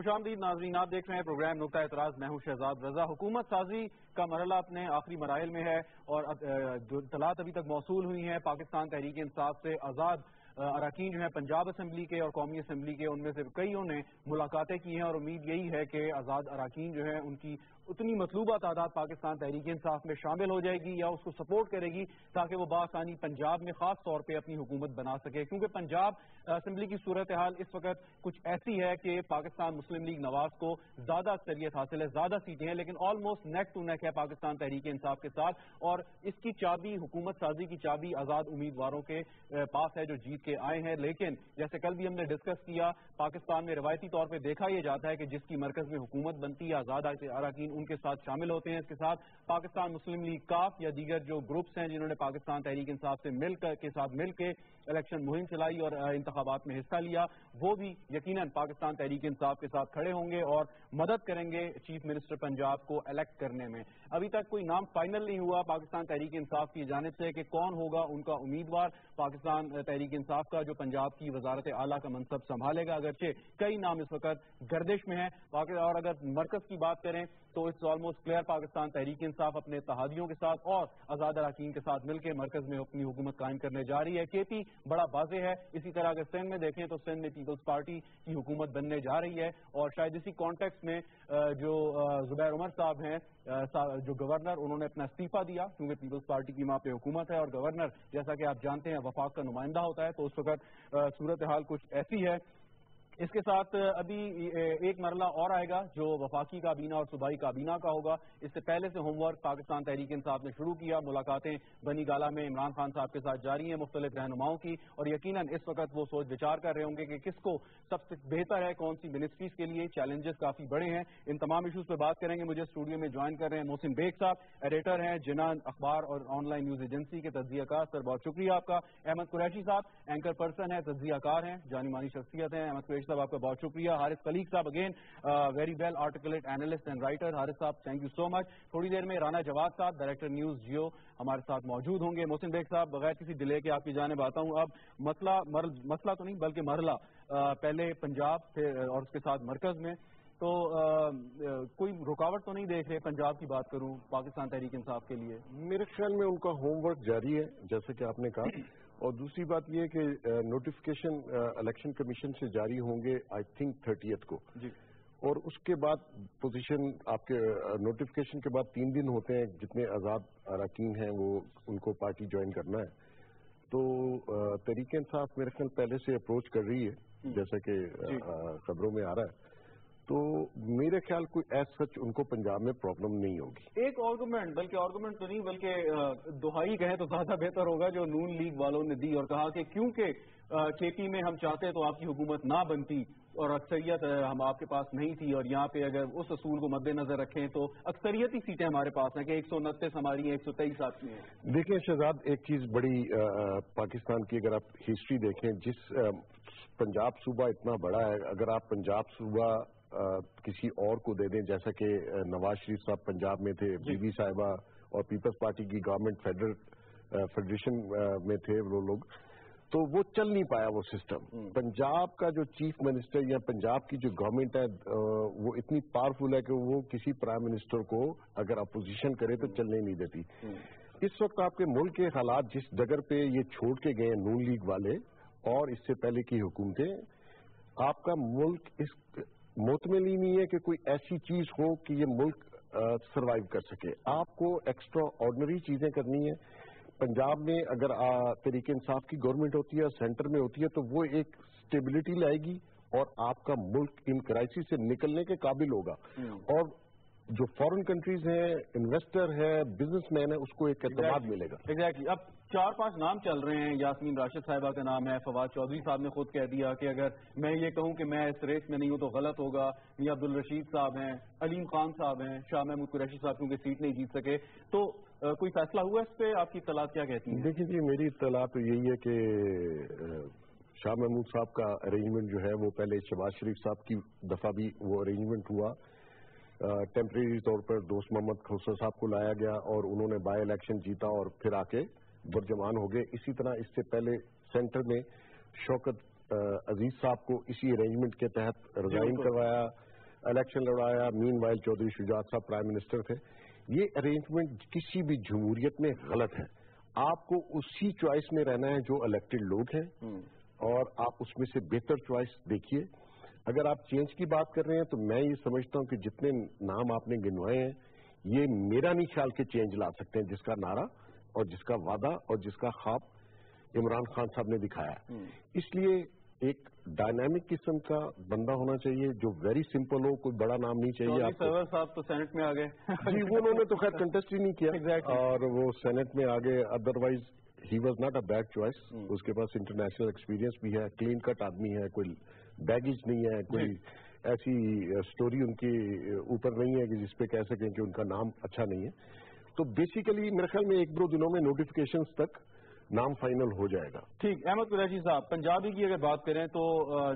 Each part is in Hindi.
खुशामदीद नाजरीन, आप देख रहे हैं प्रोग्राम नुकता एतराज़। मैं हूँ शहजाद रजा। हुकूमत साजी का मरला अपने आखिरी मराइल में है और तलात अभी तक मौसू हुई हैं, पाकिस्तान तहरीक इंसाफ से आज़ाद अरकान जो है पंजाब असम्बली के और कौमी असम्बली के, उनमें से कईयों ने मुलाकातें की हैं और उम्मीद यही है कि आज़ाद अरकान जो है, उनकी उतनी मतलूबा तादाद पाकिस्तान तहरीक इंसाफ में शामिल हो जाएगी या उसको सपोर्ट करेगी ताकि वो बासानी पंजाब में खास तौर पर अपनी हुकूमत बना सके। क्योंकि पंजाब असम्बली की सूरत हाल इस वक्त कुछ ऐसी है कि पाकिस्तान मुस्लिम लीग नवाज़ को ज़्यादा अक्सरियत हासिल है, ज़्यादा सीटें हैं, लेकिन ऑलमोस्ट नेक टू नेक है पाकिस्तान तहरीक इंसाफ के साथ। और इसकी चाबी, हुकूमत साजी की चाबी आज़ाद उम्मीदवारों के पास है जो जीत के आए हैं। लेकिन जैसे कल भी हमने डिस्कस किया, पाकिस्तान में रवायती तौर पर देखा यह जाता है कि जिसकी मरकज में हुकूमत बनती है, आज़ाद अरकान उनके साथ शामिल होते हैं। इसके साथ पाकिस्तान मुस्लिम लीग काफ या दीगर जो ग्रुप्स हैं जिन्होंने पाकिस्तान तहरीक इंसाफ से मिलकर, के साथ मिलकर इलेक्शन मुहिम चलाई और इंतबात में हिस्सा लिया, वो भी यकीन पाकिस्तान तहरीक इंसाफ के साथ खड़े होंगे और मदद करेंगे चीफ मिनिस्टर पंजाब को इलेक्ट करने में। अभी तक कोई नाम फाइनल नहीं हुआ पाकिस्तान तहरीक इंसाफ की जानब से कि कौन होगा उनका उम्मीदवार। पाकिस्तान तहरीक इंसाफ का जो पंजाब की वजारत आला का मनसब संभालेगा, अगरचे कई नाम इस वक्त गर्दिश में है। और अगर मरकज की बात करें तो it's almost clear, Pakistan Tehreek Insaf अपने तहादियों के साथ और आज़ाद अरकान के साथ मिलकर मरकज में अपनी हुकूमत कायम करने जा रही है। के पी बड़ा वाजे है। इसी तरह अगर सिंध में देखें तो सिंध में पीपल्स पार्टी की हुकूमत बनने जा रही है और शायद इसी कॉन्टेक्स्ट में जो जुबैर उमर साहब हैं जो गवर्नर, उन्होंने अपना इस्तीफा दिया क्योंकि पीपल्स पार्टी की वहाँ पे हुकूमत है और गवर्नर, जैसा कि आप जानते हैं, वफाक का नुमाइंदा होता है। तो उस वक्त सूरत हाल कुछ ऐसी है इसके साथ अभी एक मरला और आएगा जो वफाकी काबीना और सूबाई काबीना का होगा। इससे पहले से होमवर्क पाकिस्तान तहरीक इंसाफ ने शुरू किया। मुलाकातें बनी गाला में इमरान खान साहब के साथ जारी हैं मुख्तलिफ़ रहनुमाओं की और यकीन इस वक्त वो सोच विचार कर रहे होंगे कि किसको सबसे बेहतर है, कौन सी मिनिस्ट्रीज के लिए। चैलेंजेस काफ़ी बड़े हैं। इन तमाम इशूज पर बात करेंगे। मुझे स्टूडियो में ज्वाइन कर रहे हैं मोहसिन बेग साहब एडिटर हैं जिना अखबार और ऑनलाइन न्यूज़ एजेंसी के तजियाकार। सर, बहुत शुक्रिया आपका। अहमद कुरैशी साहब एंकर पर्सन है, तजियाकार हैं। जानी मानी शख्सियत हैं। अहमद कुरैशी साहब आपका बहुत शुक्रिया। हारिस कलीग साहब again very well articulate analyst and writer Haris साहब थैंक यू सो मच थोड़ी देर में राना जवाद साहब डायरेक्टर न्यूज़ जियो हमारे साथ मौजूद होंगे। मोहसिन बेग साहब बगैर किसी डिले के आपकी जाने आता हूँ अब मसला मर, मसला तो नहीं बल्कि मरला। पहले पंजाब से और उसके साथ मरकज में। तो आ, कोई रुकावट तो नहीं देख रहे पंजाब की बात करूँ पाकिस्तान तहरीक इंसाफ के लिए? मेरे ख्याल में उनका होमवर्क जारी है जैसे कि आपने कहा। और दूसरी बात यह कि नोटिफिकेशन इलेक्शन कमीशन से जारी होंगे आई थिंक थर्टीथ को। जी। और उसके बाद पोजीशन आपके नोटिफिकेशन के बाद तीन दिन होते हैं जितने आज़ाद अरकान हैं वो उनको पार्टी ज्वाइन करना है। तो तरीके इंसाफ मेरे ख्याल पहले से अप्रोच कर रही है जैसा कि खबरों में आ रहा है। तो मेरे ख्याल कोई एज सच उनको पंजाब में प्रॉब्लम नहीं होगी। एक आर्गूमेंट बल्कि आर्गूमेंट तो नहीं बल्कि दुहाई कहें तो ज़्यादा बेहतर होगा जो नून लीग वालों ने दी और कहा कि क्योंकि केपी में हम चाहते तो आपकी हुकूमत ना बनती और अक्सरियत हम आपके पास नहीं थी और यहाँ पे अगर उस असूल को मद्देनजर रखें तो अक्सरियत ही सीटें हमारे पास हैं कि एक सौ उनतीस हमारी हैं एक सौ तेईस आपकी हैं। देखिए शहजाद एक चीज़ बड़ी आ, पाकिस्तान की अगर आप हिस्ट्री देखें जिस आ, पंजाब सूबा इतना बड़ा है अगर आप पंजाब सूबा किसी और को दे दें जैसा कि नवाज़ शरीफ साहब पंजाब में थे बीबी साहिबा और पीपल्स पार्टी की गवर्नमेंट फेडरल फेडरेशन में थे वो लोग। तो वो चल नहीं पाया वो सिस्टम। हम्म। पंजाब का जो चीफ मिनिस्टर या पंजाब की जो गवर्नमेंट है वो इतनी पावरफुल है कि वो किसी प्राइम मिनिस्टर को अगर अपोजिशन करे तो चलने नहीं देती। हम्म। इस वक्त आपके मुल्क के हालात जिस जगह पे ये छोड़ के गए नून लीग वाले और इससे पहले की हुकूमतें आपका मुल्क इस मोतमिल नहीं है कि कोई ऐसी चीज़ हो कि ये मुल्क सरवाइव कर सके। आपको एक्स्ट्रा ऑर्डनरी चीज़ें करनी है। पंजाब में अगर तरीके इंसाफ की गवर्नमेंट होती है सेंटर में होती है तो वो एक स्टेबिलिटी लाएगी और आपका मुल्क इन क्राइसिस से निकलने के काबिल होगा। हम्म। और जो फॉरेन कंट्रीज़ हैं इन्वेस्टर है बिजनेसमैन है उसको एक एतमाद मिलेगा। एग्जैक्टली अब चार पाँच नाम चल रहे हैं। यासमीन राशिद साहिबा का नाम है फवाद चौधरी साहब ने खुद कह दिया कि अगर मैं ये कहूँ कि मैं इस रेस में नहीं हूँ तो गलत होगा। मियाँ अब्दुल रशीद साहब हैं अलीम खान साहब हैं शाह महमूद कुरैशी साहब क्योंकि सीट नहीं जीत सके। तो आ, कोई फैसला हुआ इस पर आपकी तलाक क्या कहती है? देखिए जी मेरी इतला तो यही है कि शाह महमूद साहब का अरेंजमेंट जो है वो पहले शबाज शरीफ साहब की दफ़ा भी वो अरेंजमेंट हुआ। टेम्प्रेरी तौर पर दोस्त मोहम्मद खुसर साहब को लाया गया और उन्होंने बाय इलेक्शन जीता और फिर आके बुरजमान हो गए। इसी तरह इससे पहले सेंटर में शौकत अज़ीज़ साहब को इसी अरेंजमेंट के तहत रिजाइन करवाया इलेक्शन लड़ाया। मीन वाइल चौधरी शुजात साहब प्राइम मिनिस्टर थे। ये अरेंजमेंट किसी भी जमहूरियत में गलत है। आपको उसी चॉइस में रहना है जो इलेक्टेड लोग हैं। हम्म। और आप उसमें से बेहतर चॉइस देखिए। अगर आप चेंज की बात कर रहे हैं तो मैं ये समझता हूँ कि जितने नाम आपने गिनवाए हैं ये मेरा नहीं ख्याल के चेंज ला सकते हैं जिसका नारा और जिसका वादा और जिसका ख्वाब इमरान खान साहब ने दिखाया हम्म। इसलिए एक डायनामिक किस्म का बंदा होना चाहिए जो वेरी सिंपल हो कोई बड़ा नाम नहीं चाहिए आपको। साहब तो सेनेट में आ गए। जी वो उन्होंने तो खैर कंटेस्ट ही नहीं किया। Exactly. और वो सेनेट में आ गए otherwise he was not a bad choice उसके पास इंटरनेशनल एक्सपीरियंस भी है क्लीन कट आदमी है कोई बैगेज नहीं है कोई ऐसी स्टोरी उनके ऊपर नहीं है कि जिसपे कह सकें कि उनका नाम अच्छा नहीं है। तो बेसिकली मेरे ख्याल में एक दो दिनों में नोटिफिकेशन तक नाम फाइनल हो जाएगा। ठीक अहमद कुरैशी साहब पंजाबी की अगर बात करें तो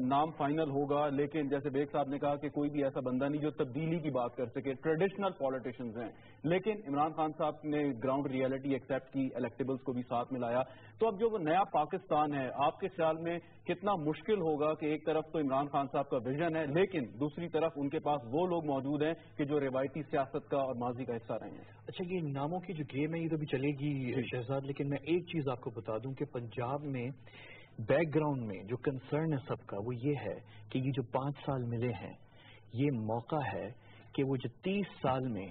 नाम फाइनल होगा लेकिन जैसे बेग साहब ने कहा कि कोई भी ऐसा बंदा नहीं जो तब्दीली की बात कर सके। ट्रेडिशनल पॉलिटिशियंस हैं। लेकिन इमरान खान साहब ने ग्राउंड रियलिटी एक्सेप्ट की इलेक्टेबल्स को भी साथ मिलाया। तो अब जो वो नया पाकिस्तान है आपके ख्याल में कितना मुश्किल होगा कि एक तरफ़ तो इमरान खान साहब का विजन है लेकिन दूसरी तरफ़ उनके पास वो लोग मौजूद हैं कि जो रिवायती सियासत का और माजी का हिस्सा रहे हैं। अच्छा ये नामों की जो गेम है ये तो भी चलेगी शहजाद लेकिन मैं एक चीज़ आपको बता दूँ कि पंजाब में बैकग्राउंड में जो कंसर्न है सबका वो ये है कि ये जो पाँच साल मिले हैं ये मौका है कि वो जो तीस साल में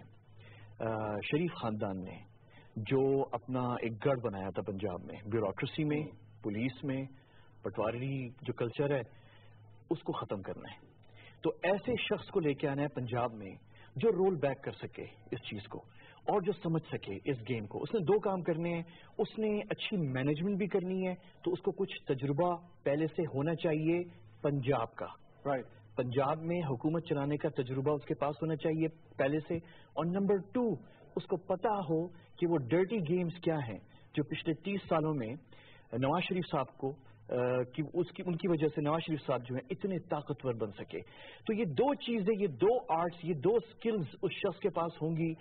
शरीफ खानदान ने जो अपना एक गढ़ बनाया था पंजाब में, ब्यूरोक्रेसी में, पुलिस में, पटवारी जो कल्चर है, उसको खत्म करना है। तो ऐसे शख्स को लेके आना है पंजाब में जो रोल बैक कर सके इस चीज़ को और जो समझ सके इस गेम को। उसने दो काम करने हैं। उसने अच्छी मैनेजमेंट भी करनी है तो उसको कुछ तजुर्बा पहले से होना चाहिए पंजाब का। राइट पंजाब में हुकूमत चलाने का तजुर्बा उसके पास होना चाहिए पहले से। और नंबर टू उसको पता हो कि वो डर्टी गेम्स क्या हैं जो पिछले तीस सालों में नवाज़ शरीफ साहब को कि उसकी उनकी वजह से नवाज़ शरीफ साहब जो है इतने ताकतवर बन सके। तो ये दो चीज़ें ये दो आर्ट्स ये दो स्किल्स उस शख्स के पास होंगी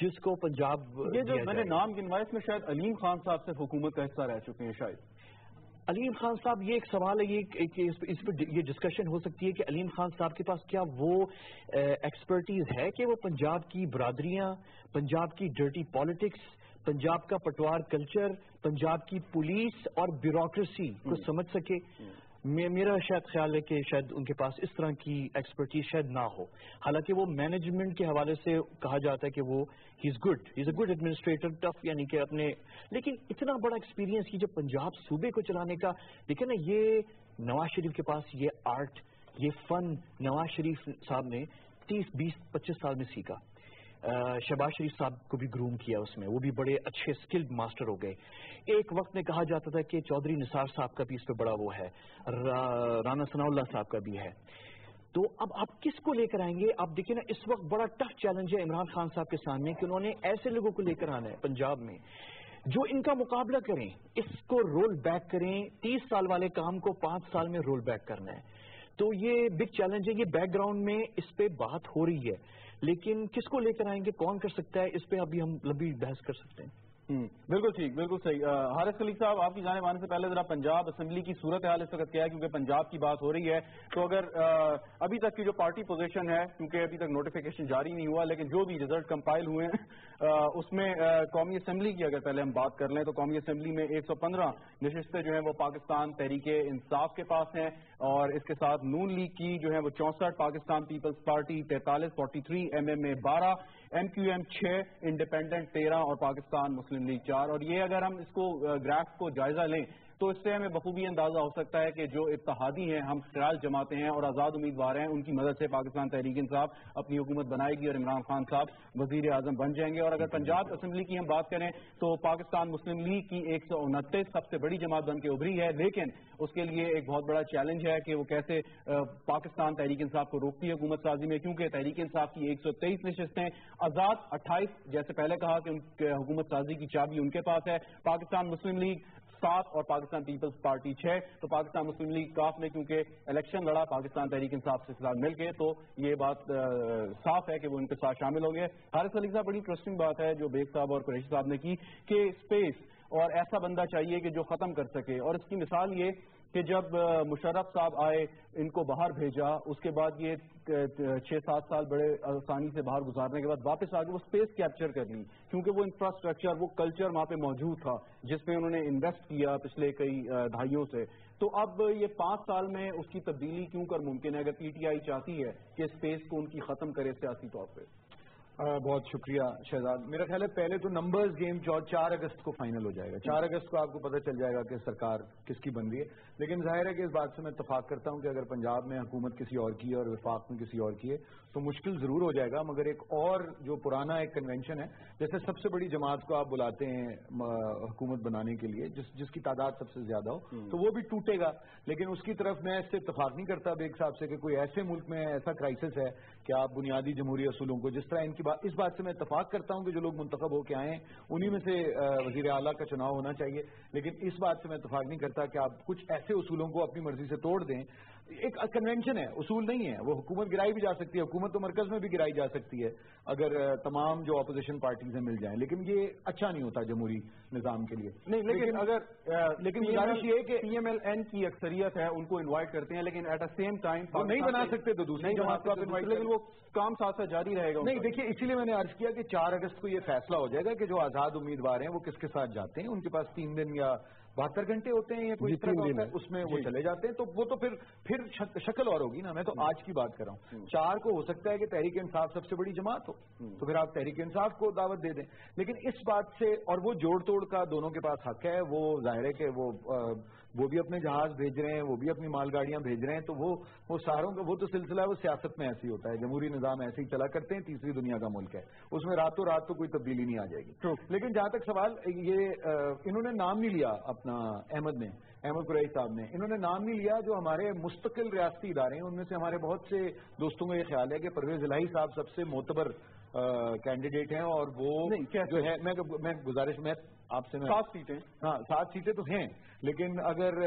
जिसको पंजाब ये जो मैंने नाम गिनवाया इसमें शायद अलीम खान साहब से हुकूमत का हिस्सा रह चुके हैं शायद। अलीम खान साहब ये एक सवाल है ये एक, इस, इस पर ये डिस्कशन हो सकती है कि अलीम खान साहब के पास क्या वो एक्सपर्टीज है कि वो पंजाब की बरादरियाँ पंजाब की डर्टी पॉलिटिक्स पंजाब का पटवार कल्चर पंजाब की पुलिस और ब्यूरोक्रेसी को हम्म। समझ सके मे, मेरा शायद ख्याल है कि शायद उनके पास इस तरह की एक्सपर्टीज शायद ना हो। हालाँकि वो मैनेजमेंट के हवाले से कहा जाता है कि वो he is good is a good administrator tough यानी कि अपने लेकिन इतना बड़ा एक्सपीरियंस की जब पंजाब सूबे को चलाने का देखिए ना ये नवाज़ शरीफ के पास ये आर्ट ये फन नवाज़ शरीफ साहब ने तीस बीस पच्चीस साल में सीखा। शहबाज शरीफ साहब को भी ग्रूम किया उसमें वो भी बड़े अच्छे स्किल्ड मास्टर हो गए। एक वक्त में कहा जाता था कि चौधरी निसार साहब का भी इस पर बड़ा वो है। रा, राना सनाउल्ला साहब का भी है। तो अब आप किसको लेकर आएँगे? आप देखिए ना इस वक्त बड़ा टफ चैलेंज है इमरान खान साहब के सामने कि उन्होंने ऐसे लोगों को लेकर आना है पंजाब में जो इनका मुकाबला करें इसको रोल बैक करें। तीस साल वाले काम को पाँच साल में रोल बैक करना है। तो ये बिग चैलेंज है ये बैकग्राउंड में इस पर बात हो रही है। लेकिन किसको लेकर आएँगे? कौन कर सकता है? इस पर अभी हम लंबी बहस कर सकते हैं। बिल्कुल ठीक बिल्कुल सही। हारिस खलीक साहब आपकी जाने आने से पहले जरा पंजाब असेंबली की सूरत हाल इस वक्त क्या है? क्योंकि पंजाब की बात हो रही है। तो अगर आ, अभी तक की जो पार्टी पोजीशन है क्योंकि अभी तक नोटिफिकेशन जारी नहीं हुआ लेकिन जो भी रिज़ल्ट कंपाइल हुए हैं उसमें कौमी असेंबली की अगर पहले हम बात कर लें तो कौमी असेंबली में एक सौ पंद्रह नशस्तें जो है वो पाकिस्तान तहरीक इंसाफ के पास हैं और इसके साथ नून लीग की जो है वो चौंसठ पाकिस्तान पीपल्स पार्टी तैंतालीस forty three M M A बारह एम क्यू एम छह इंडिपेंडेंट तेरह और पाकिस्तान मुस्लिम लीग चार। और ये अगर हम इसको ग्राफ को जायजा लें तो इससे हमें बखूबी अंदाज़ा हो सकता है कि जो इतिहादी हैं, हम ख्याल जमाते हैं और आज़ाद उम्मीदवार हैं, उनकी मदद से पाकिस्तान तहरीक इंसाफ अपनी हुकूमत बनाएगी और इमरान खान साहब वज़ीर आज़म बन जाएँगे। और अगर पंजाब असम्बली की हम बात करें तो पाकिस्तान मुस्लिम लीग की एक सौ उनतीस सबसे बड़ी जमात बन के उभरी है, लेकिन उसके लिए एक बहुत बड़ा चैलेंज है कि वो कैसे पाकिस्तान तहरीक इंसाफ को रोकती है हुकूमत साजी में, क्योंकि तहरीक इंसाफ की एक सौ तेईस नशस्तें, आज़ाद अट्ठाईस, जैसे पहले कहा कि हुकूमत साजी की चाबी उनके पास है। पाकिस्तान मुस्लिम लीग सात और पाकिस्तान पीपल्स पार्टी छह। तो पाकिस्तान मुस्लिम लीग काफ ने, क्योंकि इलेक्शन लड़ा, पाकिस्तान तहरीक इंसाफ के साथ मिलकर तो ये बात साफ़ है कि वो उनके साथ शामिल होंगे। हारिस अली साहब, बड़ी इंटरेस्टिंग बात है, जो बेग साहब और कुरैशी साहब ने की, कि स्पेस और ऐसा बंदा चाहिए कि जो खत्म कर सके। और इसकी मिसाल ये कि जब मुशर्रफ साहब आए, इनको बाहर भेजा, उसके बाद ये छह सात साल बड़े आसानी से बाहर गुजारने के बाद वापस आके वो स्पेस कैप्चर कर ली, क्योंकि वो इंफ्रास्ट्रक्चर वो कल्चर वहाँ पे मौजूद था, जिसमें उन्होंने इन्वेस्ट किया पिछले कई दहाइयों से। तो अब ये पाँच साल में उसकी तब्दीली क्यों कर मुमकिन है? अगर पीटीआई चाहती है कि स्पेस को उनकी खत्म करे सियासी तौर पर बहुत शुक्रिया, शहजाद। मेरा ख्याल है पहले तो नंबर्स गेम चार अगस्त को फाइनल हो जाएगा, चार अगस्त को आपको पता चल जाएगा कि सरकार किसकी बन रही है। लेकिन ज़ाहिर है कि इस बात से मैं इतफाक करता हूँ कि अगर पंजाब में हुकूमत किसी और की है और विफाक में किसी और की है तो मुश्किल ज़रूर हो जाएगा। मगर एक और जो पुराना एक कन्वेंशन है जैसे सबसे बड़ी जमात को आप बुलाते हैं हुकूमत बनाने के लिए जिस जिसकी तादाद सबसे ज़्यादा हो हम्म। तो वो भी टूटेगा। लेकिन उसकी तरफ़ मैं इससे इतफाक नहीं करता बेग साहब से कि कोई ऐसे मुल्क में ऐसा क्राइसिस है कि आप बुनियादी जमहूरी असूलों को जिस तरह इनकी बात इस बात से मैं इतफाक करता हूँ कि जो लोग मुंतखब होकर आए उन्हीं में से वज़ीर अला का चुनाव होना चाहिए। लेकिन इस बात से मैं इतफाक नहीं करता कि आप कुछ ऐसे उसूलों को अपनी मर्ज़ी से तोड़ दें एक कन्वेंशन है उसूल नहीं है। वो हुकूमत गिराई भी जा सकती है हुकूमत तो मरकज में भी गिराई जा सकती है अगर तमाम जो अपोजिशन पार्टीज़ मिल जाएँ। लेकिन ये अच्छा नहीं होता जमहूरी निज़ाम के लिए। नहीं लेकिन, लेकिन अगर आ, लेकिन गुजारिश ये कि पीएमएल की अक्सरियत है उनको इन्वाइट करते हैं लेकिन एट द सेम टाइम वो नहीं बना सकते तो दूसरी जमात को इन्वाइट लेकिन वो काम साथ साथ जारी रहेगा नहीं देखिए इसीलिए मैंने अर्ज़ किया कि चार अगस्त को ये फैसला हो जाएगा कि जो आज़ाद उम्मीदवार हैं वो किसके साथ जाते हैं? उनके पास तीन दिन या बहत्तर घंटे होते हैं या कोई तरह है उसमें वो चले जाते हैं। तो वो तो फिर फिर शक्ल और होगी ना। मैं तो आज की बात कर रहा हूँ। हम्म। चार को हो सकता है कि तहरीक इंसाफ सबसे बड़ी जमात हो। हम्म। तो फिर आप तहरीक इंसाफ को दावत दे दें। लेकिन इस बात से और वो जोड़ तोड़ का दोनों के पास हक है वो ज़ाहिर है कि वो वो भी अपने जहाज़ भेज रहे हैं वो भी अपनी मालगाड़ियाँ भेज रहे हैं तो वो वो सारों का वो तो सिलसिला वो सियासत में ऐसे ही होता है। जमहूरी निज़ाम ऐसे ही चला करते हैं तीसरी दुनिया का मुल्क है। उसमें रातों रात तो कोई तब्दीली नहीं आ जाएगी। लेकिन जहाँ तक सवाल ये इन्होंने नाम नहीं लिया अपना अहमद ने अहमद कुरैश साहब ने। इन्होंने नाम नहीं लिया जो हमारे मुस्तकिल रियाती इदारे हैं उनमें से हमारे बहुत से दोस्तों का ये ख्याल है कि परवेज इलाही साहब सबसे मोतबर कैंडिडेट हैं और वो जो है मैं मैं गुजारिश मैं आपसे मैं सात सीटें हाँ। सात सीटें तो हैं लेकिन अगर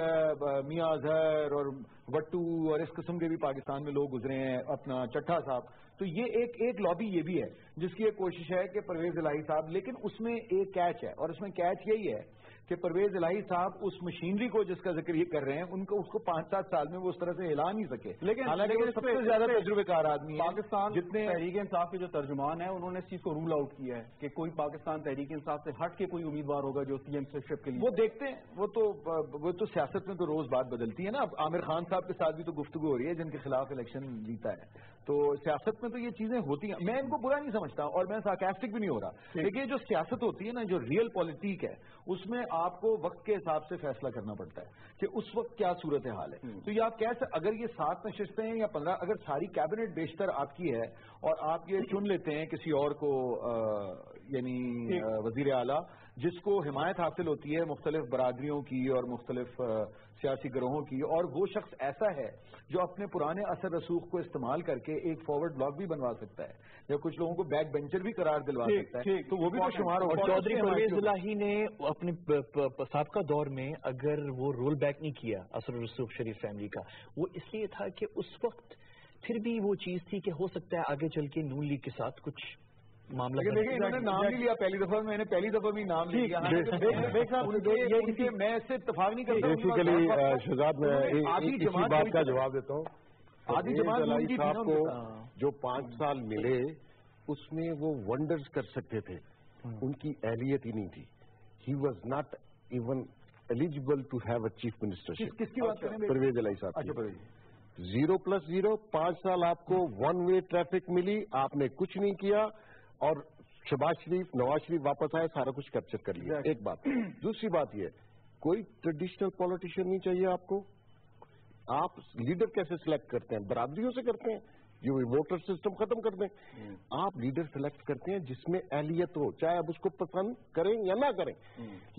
मियाँ अजहर और वट्टू और इस किस्म के भी पाकिस्तान में लोग गुजरे हैं अपना चट्ठा साहब तो ये एक एक लॉबी ये भी है जिसकी एक कोशिश है कि परवेज इलाही साहब लेकिन उसमें एक कैच है और उसमें कैच यही है कि परवेज इलाही साहब उस मशीनरी को जिसका ज़िक्र ये कर रहे हैं उनको उसको पाँच सात साल में वो उस तरह से हिला नहीं सके। लेकिन हालाँकि सबसे ज़्यादा तजुर्बेकार आदमी पाकिस्तान जितने तहरीक इंसाफ के जो तर्जुमान है उन्होंने इस चीज़ को रूल आउट किया है कि कोई पाकिस्तान तहरीक इंसाफ से हट के कोई उम्मीदवार होगा जो सीएम शिप के लिए। वो देखते हैं वो तो वो तो सियासत में तो रोज बात बदलती है ना। आमिर खान साहब के साथ भी तो गुफ्तु हो रही है जिनके खिलाफ इलेक्शन जीता है। तो सियासत में तो ये चीज़ें होती हैं। मैं इनको बुरा नहीं समझता और मैं सार्केस्टिक भी नहीं हो रहा। देखिए जो सियासत होती है ना जो रियल पॉलिटिक है उसमें आपको वक्त के हिसाब से फैसला करना पड़ता है कि उस वक्त क्या सूरत हाल है। हम्म। तो ये आप कैसे अगर ये सात नशस्तें हैं या पंद्रह अगर सारी कैबिनेट बेशतर आपकी है और आप ये चुन लेते हैं किसी और को यानी वज़ीर आला जिसको हिमायत हासिल होती है मुख्तलिफ़ बरादरियों की और मुख्तलिफ़ सियासी ग्रोहों की। और वो शख्स ऐसा है जो अपने पुराने असर रसूख को इस्तेमाल करके एक फॉरवर्ड ब्लॉक भी बनवा सकता है या कुछ लोगों को बैक बेंचर भी करार दिलवा सकता है। तो वो भी तो शुमार होगा। चौधरी परवेज ने अपने सबका दौर में अगर वो रोल बैक नहीं किया असर रसूख शरीफ फैमिली का वो इसलिए था कि उस वक्त फिर भी वो चीज़ थी कि हो सकता है आगे चल के नून लीग के साथ कुछ मामला देखिए इन्होंने नाम नहीं लिया पहली दफ़ा मैंने पहली दफ़ा भी नाम लिया। मैं इससे इतफाक नहीं करता बेसिकली शहजाद मैं बात का जवाब देता हूँ। आदि जमात साहब को जो पाँच साल मिले उसमें वो वंडर्स कर सकते थे। हम्म। उनकी एहलियत ही नहीं थी। He was not even eligible to have a chief minister किसकी बात करें? परवेज अलाई साहब अच्छा ज़ीरो प्लस ज़ीरो पाँच साल आपको वन वे ट्रैफ़िक मिली आपने कुछ नहीं किया। और शबाज शरीफ नवाज़ शरीफ वापस आए सारा कुछ कैप्चर कर लिया। एक बात। दूसरी बात यह कोई ट्रेडिशनल पॉलिटिशियन नहीं चाहिए आपको? आप लीडर कैसे सिलेक्ट करते हैं? बरादरियों से करते हैं? ये वोटर सिस्टम खत्म कर दें। हम्म। आप लीडर सेलेक्ट करते हैं जिसमें एहलियत हो चाहे आप उसको पसंद करें या ना करें।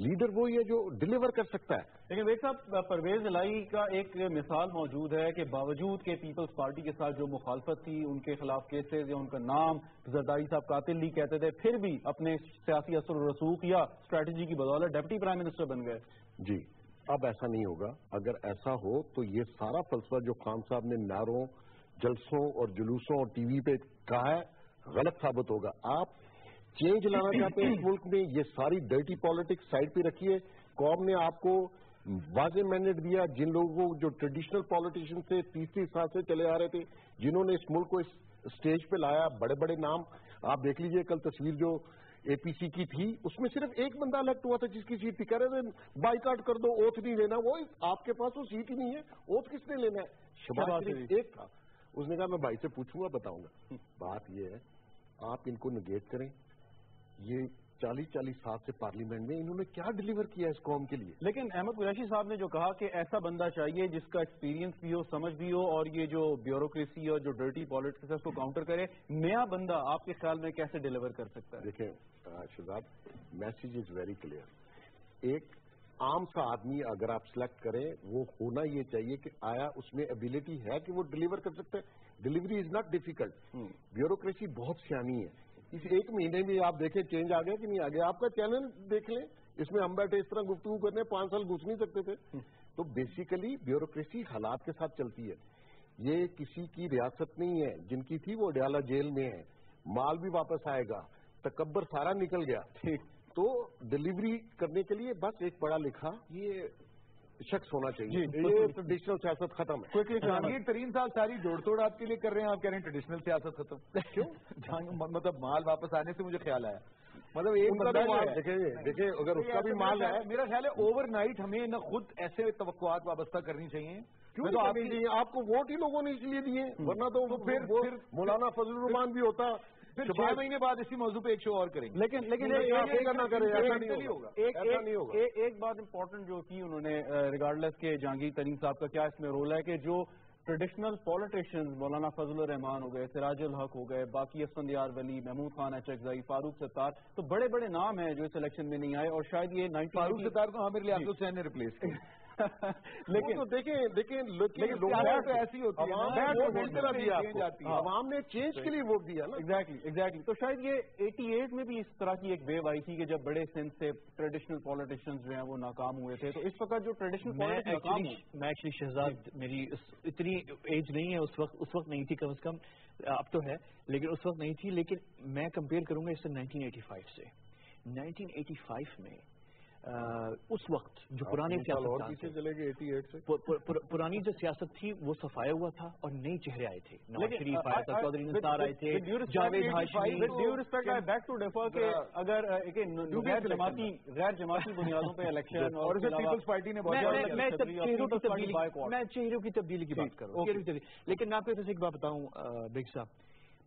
लीडर हम्म। वो ये जो डिलीवर कर सकता है। लेकिन देख साहब परवेज लाई का एक मिसाल मौजूद है कि बावजूद के पीपल्स पार्टी के साथ जो मुखालफत थी उनके खिलाफ केसेज या उनका नाम जरदारी साहब कातिल ली कहते थे फिर भी अपने सियासी असर रसूख या स्ट्रैटेजी की बदौलत डेप्टी प्राइम मिनिस्टर बन गए। जी अब ऐसा नहीं होगा। अगर ऐसा हो तो ये सारा फलसफा जो खान साहब ने नारों जलसों और जुलूसों और टीवी पे कहा है गलत साबित होगा। आप चेंज लाना चाहते हैं इस मुल्क में ये सारी डर्टी पॉलिटिक्स साइड पे रखिए। कौम ने आपको वाजे मैंडेट दिया जिन लोगों को जो ट्रेडिशनल पॉलिटिशियन से तीस तीस साल से चले आ रहे थे जिन्होंने इस मुल्क को इस स्टेज पे लाया बड़े बड़े नाम। आप देख लीजिए कल तस्वीर जो एपीसी की थी उसमें सिर्फ़ एक बंदा इलेक्ट हुआ था जिसकी सीट थी। कह रहे थे बाइकाट कर दो ओथ नहीं लेना। वो आपके पास वो सीट ही नहीं है ओथ किसने लेना है? शबाज एक था। उसने कहा मैं भाई से पूछूँगा बताऊँगा। बात ये है आप इनको निगेट करें। ये चालीस चालीस साल से पार्लियामेंट में इन्होंने क्या डिलीवर किया इस कौम के लिए? लेकिन अहमद कुरैशी साहब ने जो कहा कि ऐसा बंदा चाहिए जिसका एक्सपीरियंस भी हो समझ भी हो और ये जो ब्यूरोक्रेसी और जो डर्टी पॉलिटिक्स है उसको काउंटर करे। नया बंदा आपके ख्याल में कैसे डिलीवर कर सकता है? देखें Shahzad message is very clear एक आम सा आदमी अगर आप सिलेक्ट करें वो होना ये चाहिए कि आया उसमें एबिलिटी है कि वो डिलीवर कर सकते हैं। Delivery is not difficult bureaucracy बहुत सियानी है। इस एक महीने में आप देखें चेंज आ गया कि नहीं आ गया? आपका चैनल देख लें। इसमें हम बैठे इस तरह गुफ्तू करने पाँच साल घुस नहीं सकते थे। तो बेसिकली ब्यूरोक्रेसी हालात के साथ चलती है। ये किसी की रियासत नहीं है। जिनकी थी वो अडयाला जेल में है। माल भी वापस आएगा। तकबर सारा निकल गया। तो डिलीवरी करने के लिए बस एक पढ़ा लिखा ये शख्स होना चाहिए। ये ट्रेडिशनल सियासत खत्म है। क्विकली जहांगीर तरीन साहब सारी जोड़ तोड़ आपके लिए कर रहे हैं आप कह रहे हैं ट्रेडिशनल सियासत खत्म। क्यों? मतलब माल वापस आने से मुझे ख्याल आया। मतलब एक बंदा देखिए देखिए अगर उसका भी माल है। मेरा ख्याल है ओवरनाइट हमें ना खुद ऐसे तवक्कुआत वाबस्ता करनी चाहिए। क्यों तो आपकी आपको वोट ही लोगों ने इसलिए दिए वरना तो, तो फिर फिर मौलाना फजल रहमान भी होता फिर छह महीने बाद इसी मौजूद पे एक शो और करेंगे। लेकिन लेकिन ना करें ऐसा नहीं होगा। एक बात इंपॉर्टेंट जो की उन्होंने रिगार्डलेस के जहांगीर तरीन साहब का क्या इसमें रोल है कि जो ट्रेडिशनल पॉलिटिशियंस मौलाना फजल रहमान हो गए सिराजुल हक हो गए बाकी असफंदियार वली महमूद खान अचकजई फारूक सत्तार तो बड़े बड़े नाम हैं जो इस इलेक्शन में नहीं आए और शायद ये फारूक सत्तार को हमारे लिए अब्दुल सैन ने रिप्लेस किया। लेकिन तो देखें देखें लेकिन तो ऐसी होती है अवाम ने चेंज के लिए वोट दिया ना। एग्जैक्टली एग्जैक्टली तो शायद ये 88 में भी इस तरह की एक वेव आई थी कि जब बड़े सेंस से ट्रेडिशनल पॉलिटिशियंस जो हैं वो नाकाम हुए थे तो इस वक्त जो ट्रेडिशनल मैं एक्चुअली शहजाद मेरी इतनी एज नहीं है उस वक्त उस वक्त नहीं थी कम से कम अब तो है लेकिन उस वक्त नहीं थी लेकिन मैं कंपेयर करूँगा इससे 1985 से। 1985 में उस वक्त जो पुरानी सियासत चले गए एटी एट से पुरानी जो सियासत थी वो सफाया हुआ था और नए चेहरे आए थे। नवाज़ शरीफ आया था चौधरी निसार आए थे Javed Hashmi. Due respect I beg to differ के अगर गैर जमाती गैर जमाती बुनियादों पे इलेक्शन और पीपल्स पार्टी ने मैं चेहरों की तब्दीली की बात कर रहा हूँ। लेकिन मैं आपको एक बात बताऊँ बेग साहब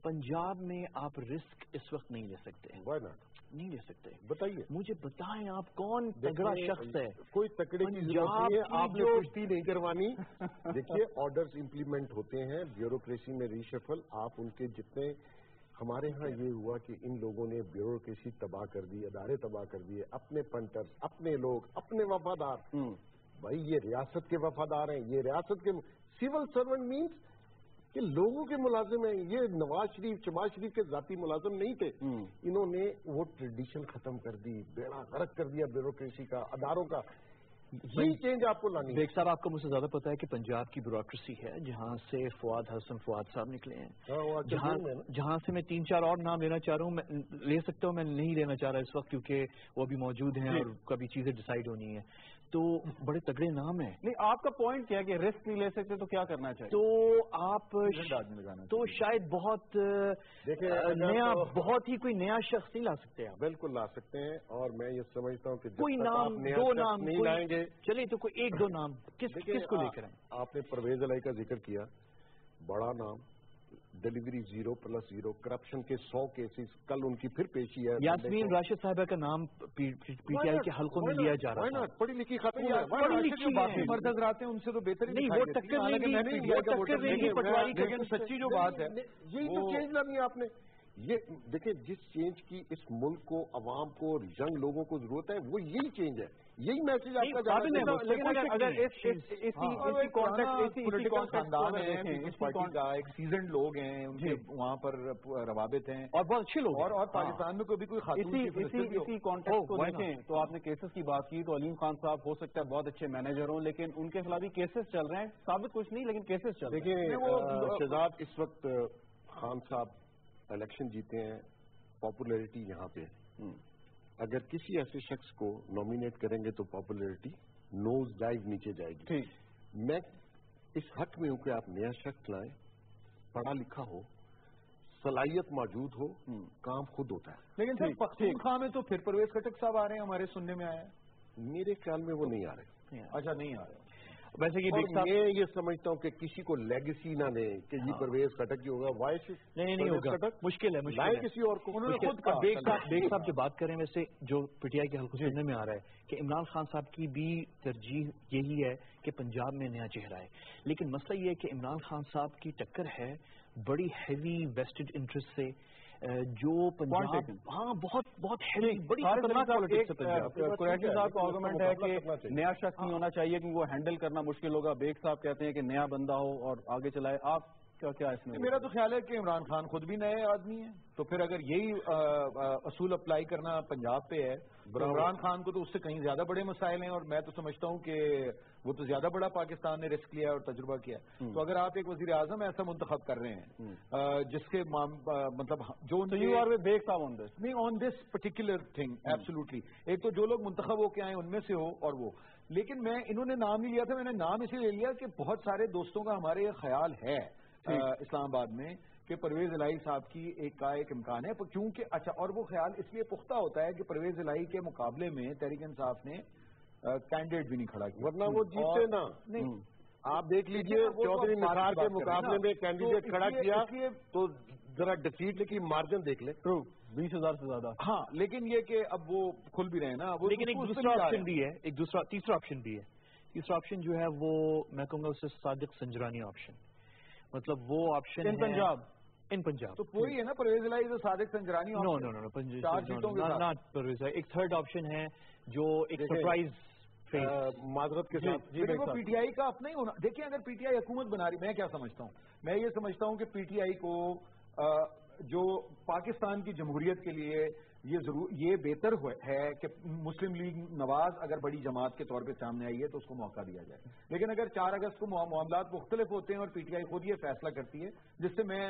पंजाब में आप रिस्क इस वक्त नहीं ले सकते हैं। नहीं ले सकते। बताइए। मुझे बताएँ आप कौन तगड़ा शख्स है। कोई तकड़े की ज़रूरत नहीं है आपने पुष्टि नहीं करवानी। देखिए ऑर्डर्स इंप्लीमेंट होते हैं ब्यूरोक्रेसी में रिशफल आप उनके जितने हमारे यहाँ ये हुआ कि इन लोगों ने ब्यूरोक्रेसी तबाह कर दी अदारे तबाह कर दिए अपने पंटर्स अपने लोग अपने वफादार। हम्म। भाई ये रियासत के वफादार हैं ये रियासत के सिविल सर्वेंट मीन्स कि लोगों के मुलाजिम हैं। ये नवाज़ शरीफ शबाज शरीफ के जाती मुलाजिम नहीं थे। हम्म। इन्होंने वो ट्रेडिशन खत्म कर दी बेड़ा गर्क कर दिया ब्यूरोक्रेसी का अदारों का। यही चेंज आपको लानी बेग साहब आपको मुझसे ज़्यादा पता है कि पंजाब की ब्यूरोक्रेसी है जहाँ से फवाद हसन फवाद साहब निकले हैं। जहाँ जहाँ जहाँ से मैं तीन चार और नाम लेना चाह रहा हूँ मैं ले सकता हूँ मैं नहीं लेना चाह रहा इस वक्त क्योंकि वो अभी मौजूद हैं और कभी चीज़ें डिसाइड होनी है। तो बड़े तगड़े नाम है। नहीं आपका पॉइंट क्या है कि रिस्क नहीं ले सकते तो क्या करना चाहिए? तो आप तो शायद बहुत नया तो, बहुत ही कोई नया शख्स नहीं ला सकते आप। बिल्कुल ला सकते हैं और मैं ये समझता हूँ कि कोई नाम दो नाम नहीं लाएँगे चलिए तो कोई एक दो नाम किस किसको लेकर आपने परवेज अलाई का ज़िक्र किया बड़ा नाम। Delivery zero plus zero corruption के सौ केसेस कल उनकी फिर पेशी है। यासमीन राशिद साहबा का नाम पीटीआई के हल्कों में लिया जा रहा है पढ़ी लिखी खत्म पढ़ी लिखी बाकी मर्दज हजराते हैं उनसे तो बेहतर नहीं वो टक्कर सच्ची जो बात है यही तो चेंज लानी है आपने। ये देखिए जिस चेंज की इस मुल्क को अवाम को यंग लोगों को ज़रूरत है वो यही चेंज है। यही मैसेज आपका इस है। इस पार्टी का एक सीज़न लोग हैं उनके वहाँ पर रवाबित हैं। और बहुत अच्छे लोग और और पाकिस्तान में कोई भी कोई इसी कॉन्टेक्ट को देखें। तो आपने केसेस की बात की तो अलीम खान साहब हो सकता है बहुत अच्छे मैनेजर हों लेकिन उनके खिलाफ भी केसेस चल रहे हैं। साबित कुछ नहीं लेकिन केसेस चल रहे हैं। देखिए शहजाद इस वक्त खान साहब इलेक्शन जीते हैं पॉपुलैरिटी यहाँ पे हम्म। अगर किसी ऐसे शख्स को नॉमिनेट करेंगे तो पॉपुलैरिटी नोज़ डाइव नीचे जाएगी। ठीक। मैं इस हक में हूँ कि आप नया शख्स लाएँ पढ़ा लिखा हो सलाहियत मौजूद हो काम खुद होता है। लेकिन सर ठीक, पख्तूनख्वा में तो फिर परवेज खटक साहब आ रहे हैं हमारे सुनने में आया है। मेरे ख्याल में वो नहीं आ रहे। अच्छा नहीं आ रहे। वैसे ये बेग साहब मैं ये समझता हूँ कि किसी को लेगेसी ना दे कि जी परवेज खटक जी होगा वाई नहीं नहीं नहीं होगा। मुश्किल है मुश्किल है। किसी और को। उन्होंने खुद अब बेग साहब बेग साहब जो बात करें वैसे जो पीटीआई के हल्कों सुनने में आ रहा है कि इमरान खान साहब की भी तरजीह यही है कि पंजाब में नया चेहरा है। लेकिन मसला ये है कि इमरान खान साहब की टक्कर है बड़ी हैवी वेस्टेड इंटरेस्ट से जो पंजाब हाँ बहुत बहुत हैवी बड़ी है कुरैशी साहब का आर्गूमेंट है कि नया शख्स नहीं होना चाहिए क्योंकि वो हैंडल करना मुश्किल होगा। बेग साहब कहते हैं कि नया बंदा हो और आगे चलाए। आप क्या क्या इसमें मेरा तो ख्याल है कि इमरान खान खुद भी नए आदमी है। तो फिर अगर यही असूल अप्लाई करना पंजाब पे है तो इमरान खान को तो उससे कहीं ज़्यादा बड़े मसाइल हैं और मैं तो समझता हूँ कि वो तो ज़्यादा बड़ा पाकिस्तान ने रिस्क लिया और तजुर्बा किया तो अगर आप एक वज़ीर आज़म ऐसा मुंतखब कर रहे हैं जिसके माम- मतलब जो you are beg on this नहीं on this particular thing absolutely एक तो जो लोग मुंतखब होके आए उनमें से हो और वो। लेकिन मैं इन्होंने नाम नहीं लिया था मैंने नाम इसलिए ले लिया कि बहुत सारे दोस्तों का हमारे ये ख्याल है। इस्लामाबाद में कि परवेज इलाही साहब की एक का एक इम्कान है। पर क्योंकि अच्छा और वो ख्याल इसलिए पुख्ता होता है कि परवेज इलाही के मुकाबले में तहरीक इंसाफ ने कैंडिडेट भी नहीं खड़ा किया। वरना वो जीते ना। नहीं। आप देख लीजिए तो चौधरी निसार की मुकाबले। में कैंडिडेट तो खड़ा किया तो जरा डिफीट की मार्जिन देख ले। ट्रू। बीस हज़ार से ज़्यादा। हाँ लेकिन ये कि अब वो खुल भी रहे हैं ना वो लेकिन एक दूसरा ऑप्शन भी है। एक दूसरा तीसरा ऑप्शन भी है। तीसरा ऑप्शन जो है वो मैं कहूँगा उससे सादिक संजरानी ऑप्शन। मतलब वो option in Punjab in Punjab तो वही है ना परवेज इलाही तो Sadiq Sanjrani no no no. Not Parvez एक थर्ड ऑप्शन है जो एक सरप्राइज़ माजरत के साथ। जी, वो पीटीआई का अपना ही होना देखिए अगर पीटीआई हुकूमत बना रही मैं क्या समझता हूँ? मैं ये समझता हूँ कि पीटीआई को जो पाकिस्तान की जमहूरियत के लिए ये ज़रूर ये बेहतर है कि मुस्लिम लीग नवाज़ अगर बड़ी जमात के तौर पे सामने आई है तो उसको मौका दिया जाए। लेकिन अगर चार अगस्त को मामला मुख्तलिफ़ होते हैं और पीटीआई खुद ये फैसला करती है जिससे मैं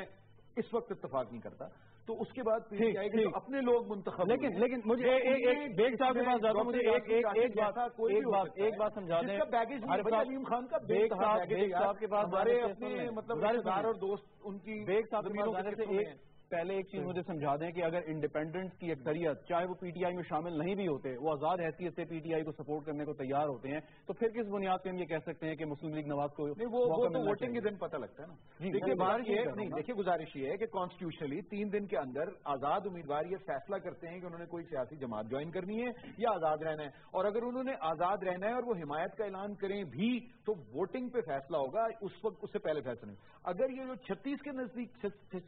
इस वक्त इतफाक नहीं करता तो उसके बाद पीटीआई के अपने लोग मुंतखब लेकिन लेकिन मुझे तो एक एक एक बेग साहब के पास जाता मुझे एक एक एक बात एक बात एक बात समझा दें बैगेज अलीम खान का बेग साहब के पास हमारे अपने मतलब। और दोस्त उनकी बेग साहब के पास जाने से एक पहले एक चीज़ मुझे समझा दें कि अगर इंडिपेंडेंट्स की अक्सरियत चाहे वो पीटीआई में शामिल नहीं भी होते वो आज़ाद हैसियत से पीटीआई को सपोर्ट करने को तैयार होते हैं तो फिर किस बुनियाद पे हम ये कह सकते हैं कि मुस्लिम लीग नवाज़ को नहीं वो वो तो वोटिंग के दिन पता लगता है ना। देखिए गुजारिश ये नहीं ना। देखिए गुजारिश ये है कि कॉन्स्टिट्यूशनली तीन दिन के अंदर आज़ाद उम्मीदवार ये फैसला करते हैं कि उन्होंने कोई सियासी जमात ज्वाइन करनी है या आज़ाद रहना है। और अगर उन्होंने आज़ाद रहना है और वो हिमायत का ऐलान करें भी तो वोटिंग पे फैसला होगा उस वक्त उससे पहले फैसला नहीं। अगर ये जो छत्तीस के नज़दीक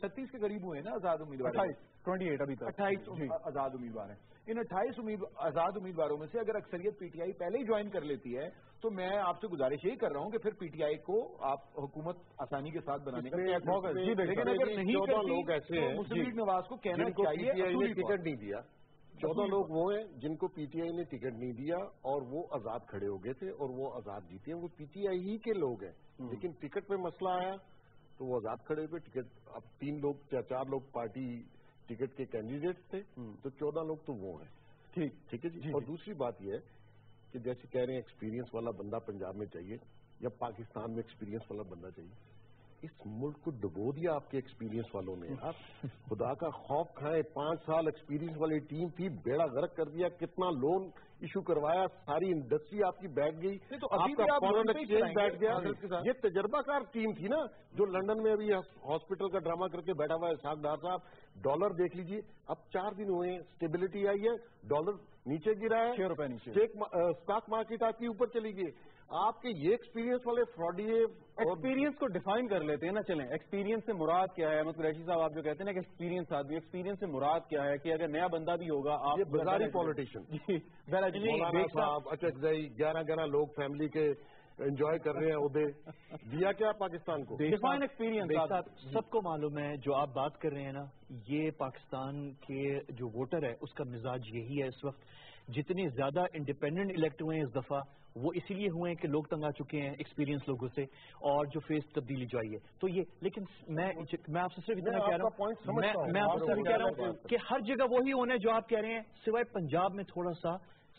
छत्तीस के करीब हुए हैं आज़ाद उम्मीदवार ट्वेंटी एट अभी अट्ठाईस आज़ाद उम्मीदवार हैं। इन अट्ठाईस आज़ाद उम्मीदवारों में से अगर अक्सरियत पीटीआई पहले ही ज्वाइन कर लेती है तो मैं आपसे गुजारिश यही कर रहा हूँ कि फिर पीटीआई को आप हुकूमत आसानी के साथ बनाने का लेकिन अगर नहीं लोग ऐसे तो हैं, मुस्लिम लीग नवाज़ को कहना चाहिए टिकट नहीं दिया। चौदह लोग वो हैं जिनको पीटीआई ने टिकट नहीं दिया और वो आज़ाद खड़े हो गए थे और वो आज़ाद जीते हैं। वो पीटीआई ही के लोग हैं। लेकिन टिकट पे मसला आया तो वो आज़ाद खड़े हुए टिकट अब तीन लोग या चार लोग पार्टी टिकट के कैंडिडेट थे तो चौदह लोग तो वो हैं। ठीक। ठीक है जी? और दूसरी बात यह है कि जैसे कह रहे हैं एक्सपीरियंस वाला बंदा पंजाब में चाहिए या पाकिस्तान में एक्सपीरियंस वाला बंदा चाहिए। इस मुल्क को डुबो दिया आपके एक्सपीरियंस वालों ने आप खुदा का खौफ खाए पाँच साल एक्सपीरियंस वाली टीम थी बेड़ा गर्क कर दिया कितना लोन इशू करवाया सारी इंडस्ट्री आपकी बैठ गई। तो अभी आपका आप फॉरेन एक्सचेंज बैठ गया। ये तजर्बाकार टीम थी ना जो लंदन में अभी हॉस्पिटल का ड्रामा करके बैठा हुआ है इसहाक डार साहब। डॉलर देख लीजिए अब चार दिन हुए हैं स्टेबिलिटी आई है डॉलर नीचे गिरा है। छह रुपए नीचे। स्टॉक मार्केट आपकी ऊपर चली गई। आपके ये एक्सपीरियंस वाले फ्रॉडिये एक्सपीरियंस को डिफाइन कर लेते हैं ना चलें। एक्सपीरियंस से मुराद क्या है? मतलब कुरैशी साहब आप जो कहते हैं ना कि एक्सपीरियंस आदमी एक्सपीरियंस से मुराद क्या है कि अगर नया बंदा भी होगा आप ये बाजारी पॉलिटिशियन जी बहरा जी साहब साहब अचकजई ग्यारह ग्यारह लोग फैमिली के एंजॉय कर रहे हैं उदय दिया क्या पाकिस्तान को? डिफाइन एक्सपीरियंस सबको मालूम है जो आप बात कर रहे हैं ना ये पाकिस्तान के जो वोटर है उसका मिजाज यही है इस वक्त। जितने ज़्यादा इंडिपेंडेंट इलेक्ट हुए हैं इस दफ़ा वो इसीलिए हुए हैं कि लोग तंग आ चुके हैं एक्सपीरियंस लोगों से और जो फेस तब्दीली जो आई है। तो ये लेकिन मैं मैं आपसे सिर्फ़ इतना कह रहा हूँ मैं आपसे सिर्फ़ कह रहा हूँ कि हर जगह वही होना है जो आप कह रहे हैं सिवाय पंजाब में थोड़ा सा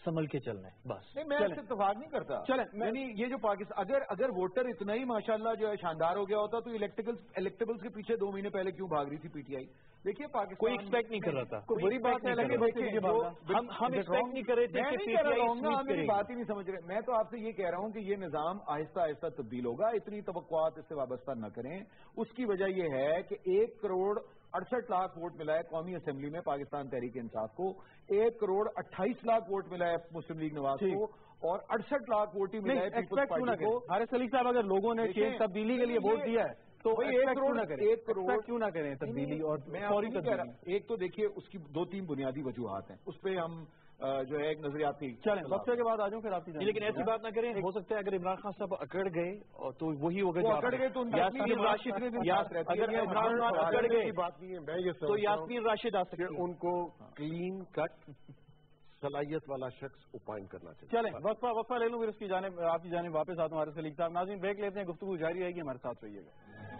संभल के चलना है बस। नहीं मैं इससे इतफाक नहीं करता। चलें, मैं- यानी ये जो पाकिस्तान अगर अगर वोटर इतना ही माशाल्लाह जो है शानदार हो गया होता तो इलेक्टेबल्स इलेक्टेबल्स के पीछे दो महीने पहले क्यों भाग रही थी पीटीआई देखिए पाकिस्तान कोई एक्सपेक्ट नहीं कर रहा था। कोई बुरी बात है, जो- हम हम एक्सपेक्ट नहीं कर रहे थे कि नहीं मेरी बात ही नहीं समझ रहे। मैं तो आपसे ये कह रहा हूँ कि ये निज़ाम आहिस्ता आहिस्ता तब्दील होगा इतनी तवक्कुआत इससे वाबस्ता न करें। उसकी वजह यह है कि एक करोड़ अड़सठ लाख वोट मिला है कौमी असेंबली में पाकिस्तान तहरीक इंसाफ को। एक करोड़ अट्ठाईस लाख वोट मिला है मुस्लिम लीग नवाज़ को और अड़सठ लाख वोट ही मिला है पीपल्स एक्सपेक्ट क्यों ना पार्टी को। हारिस अली साहब अगर लोगों ने तब्दीली के लिए वोट दिया है तो एक करोड़- ना करें? एक करोड़- क्यों ना करें तब्दीली और मैं सॉरी एक तो देखिए उसकी दो तीन बुनियादी वजूहत हैं। उस पर हम जो है एक नजरियाती चलें वक्फे के बाद आ जाऊँ फिर आपकी लेकिन ऐसी बात ना करें हो सकता है अगर इमरान खान साहब अकड़ गए तो वही होगा जो अकड़ गए तो है, अगर इमरान खान अकड़ गए बात नहीं है मैं ये तो यास्मीन राशिद आ सकती कि उनको क्लीन कट सलाहियत वाला शख्स उपाइन करना चाहिए। चलें वक्फा वक्फा ले लूँ फिर उसकी जाने आपकी जाने वापस आता हूँ हारिस अली साहब। नाजिन ब्रेक लेते हैं गुफ्तगू जारी रहेगी हमारे साथ रहिएगा।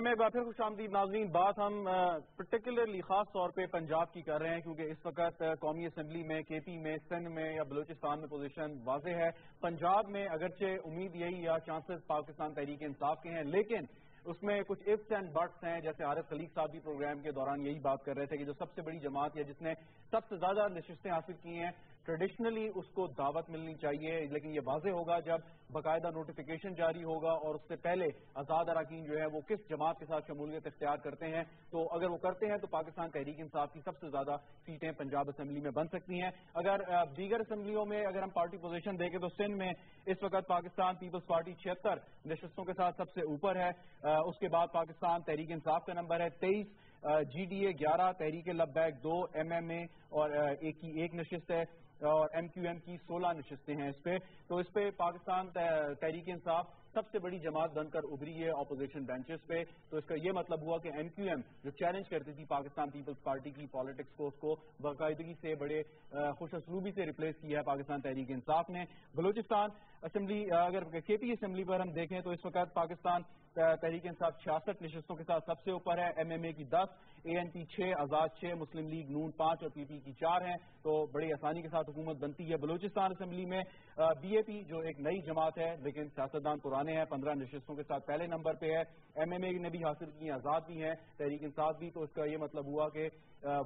प्रोग्राम में एक बार फिर खुश आमदीद नाजरीन, बात हम पर्टिकुलरली खास तौर पे पंजाब की कर रहे हैं, क्योंकि इस वक्त कौमी असम्बली में केपी में, सिंध में या बलूचिस्तान में पोजीशन वाजे है। पंजाब में अगरचे उम्मीद यही या चांसेस पाकिस्तान तहरीक इंसाफ के हैं, लेकिन उसमें कुछ इफ्स एंड बट्स हैं, जैसे आरिफ खलीक साहब भी प्रोग्राम के दौरान यही बात कर रहे थे कि जो सबसे बड़ी जमात या जिसने सबसे ज़्यादा नशिस्तें हासिल की हैं ट्रेडिशनली उसको दावत मिलनी चाहिए, लेकिन ये वाजे होगा जब बाकायदा नोटिफिकेशन जारी होगा और उससे पहले आज़ाद अरकान जो है वो किस जमात के साथ शमूलियत इख्तियार करते हैं तो अगर वो करते हैं तो पाकिस्तान तहरीक इंसाफ की सबसे ज़्यादा सीटें पंजाब असम्बली में बन सकती हैं। अगर दीगर असम्बलियों में अगर हम पार्टी पोजिशन देखें तो सिंध में इस वक्त पाकिस्तान पीपल्स पार्टी छिहत्तर नशस्तों के साथ सबसे ऊपर है। उसके बाद पाकिस्तान तहरीक इंसाफ का नंबर है तेईस जी डी ए ग्यारह तहरीक लब्बैक दो एम एम ए और एक की एक नशस्त है। और एम क्यू एम की सोलह नशस्तें हैं इस पे। तो इस पे पाकिस्तान तहरीक इंसाफ सबसे बड़ी जमात बनकर उभरी है ऑपोजिशन बेंचेस पे। तो इसका यह मतलब हुआ कि एम क्यू एम जो चैलेंज करती थी पाकिस्तान पीपल्स पार्टी की पॉलिटिक्स को उसको बाकायदगी से बड़े खुश असलूबी से रिप्लेस किया है पाकिस्तान तहरीक इंसाफ ने। बलूचिस्तान असम्बली अगर के पी असम्बली पर हम देखें तो इस वक्त पाकिस्तान तहरीक इंसाफ छियासठ नशस्तों के साथ सबसे ऊपर है। एम एम ए की दस ए एन पी छह, आज़ाद छह, मुस्लिम लीग नून पाँच और पी पी की चार हैं। तो बड़ी आसानी के साथ हुकूमत बनती है। बलूचिस्तान असम्बली में बी जो एक नई जमात है, लेकिन सियासतदान पुराने हैं, पंद्रह नशस्तों के साथ पहले नंबर पे है। एम एम ए ने भी हासिल की आज़ाद भी हैं, तहरीक इंसाफ भी। तो इसका ये मतलब हुआ कि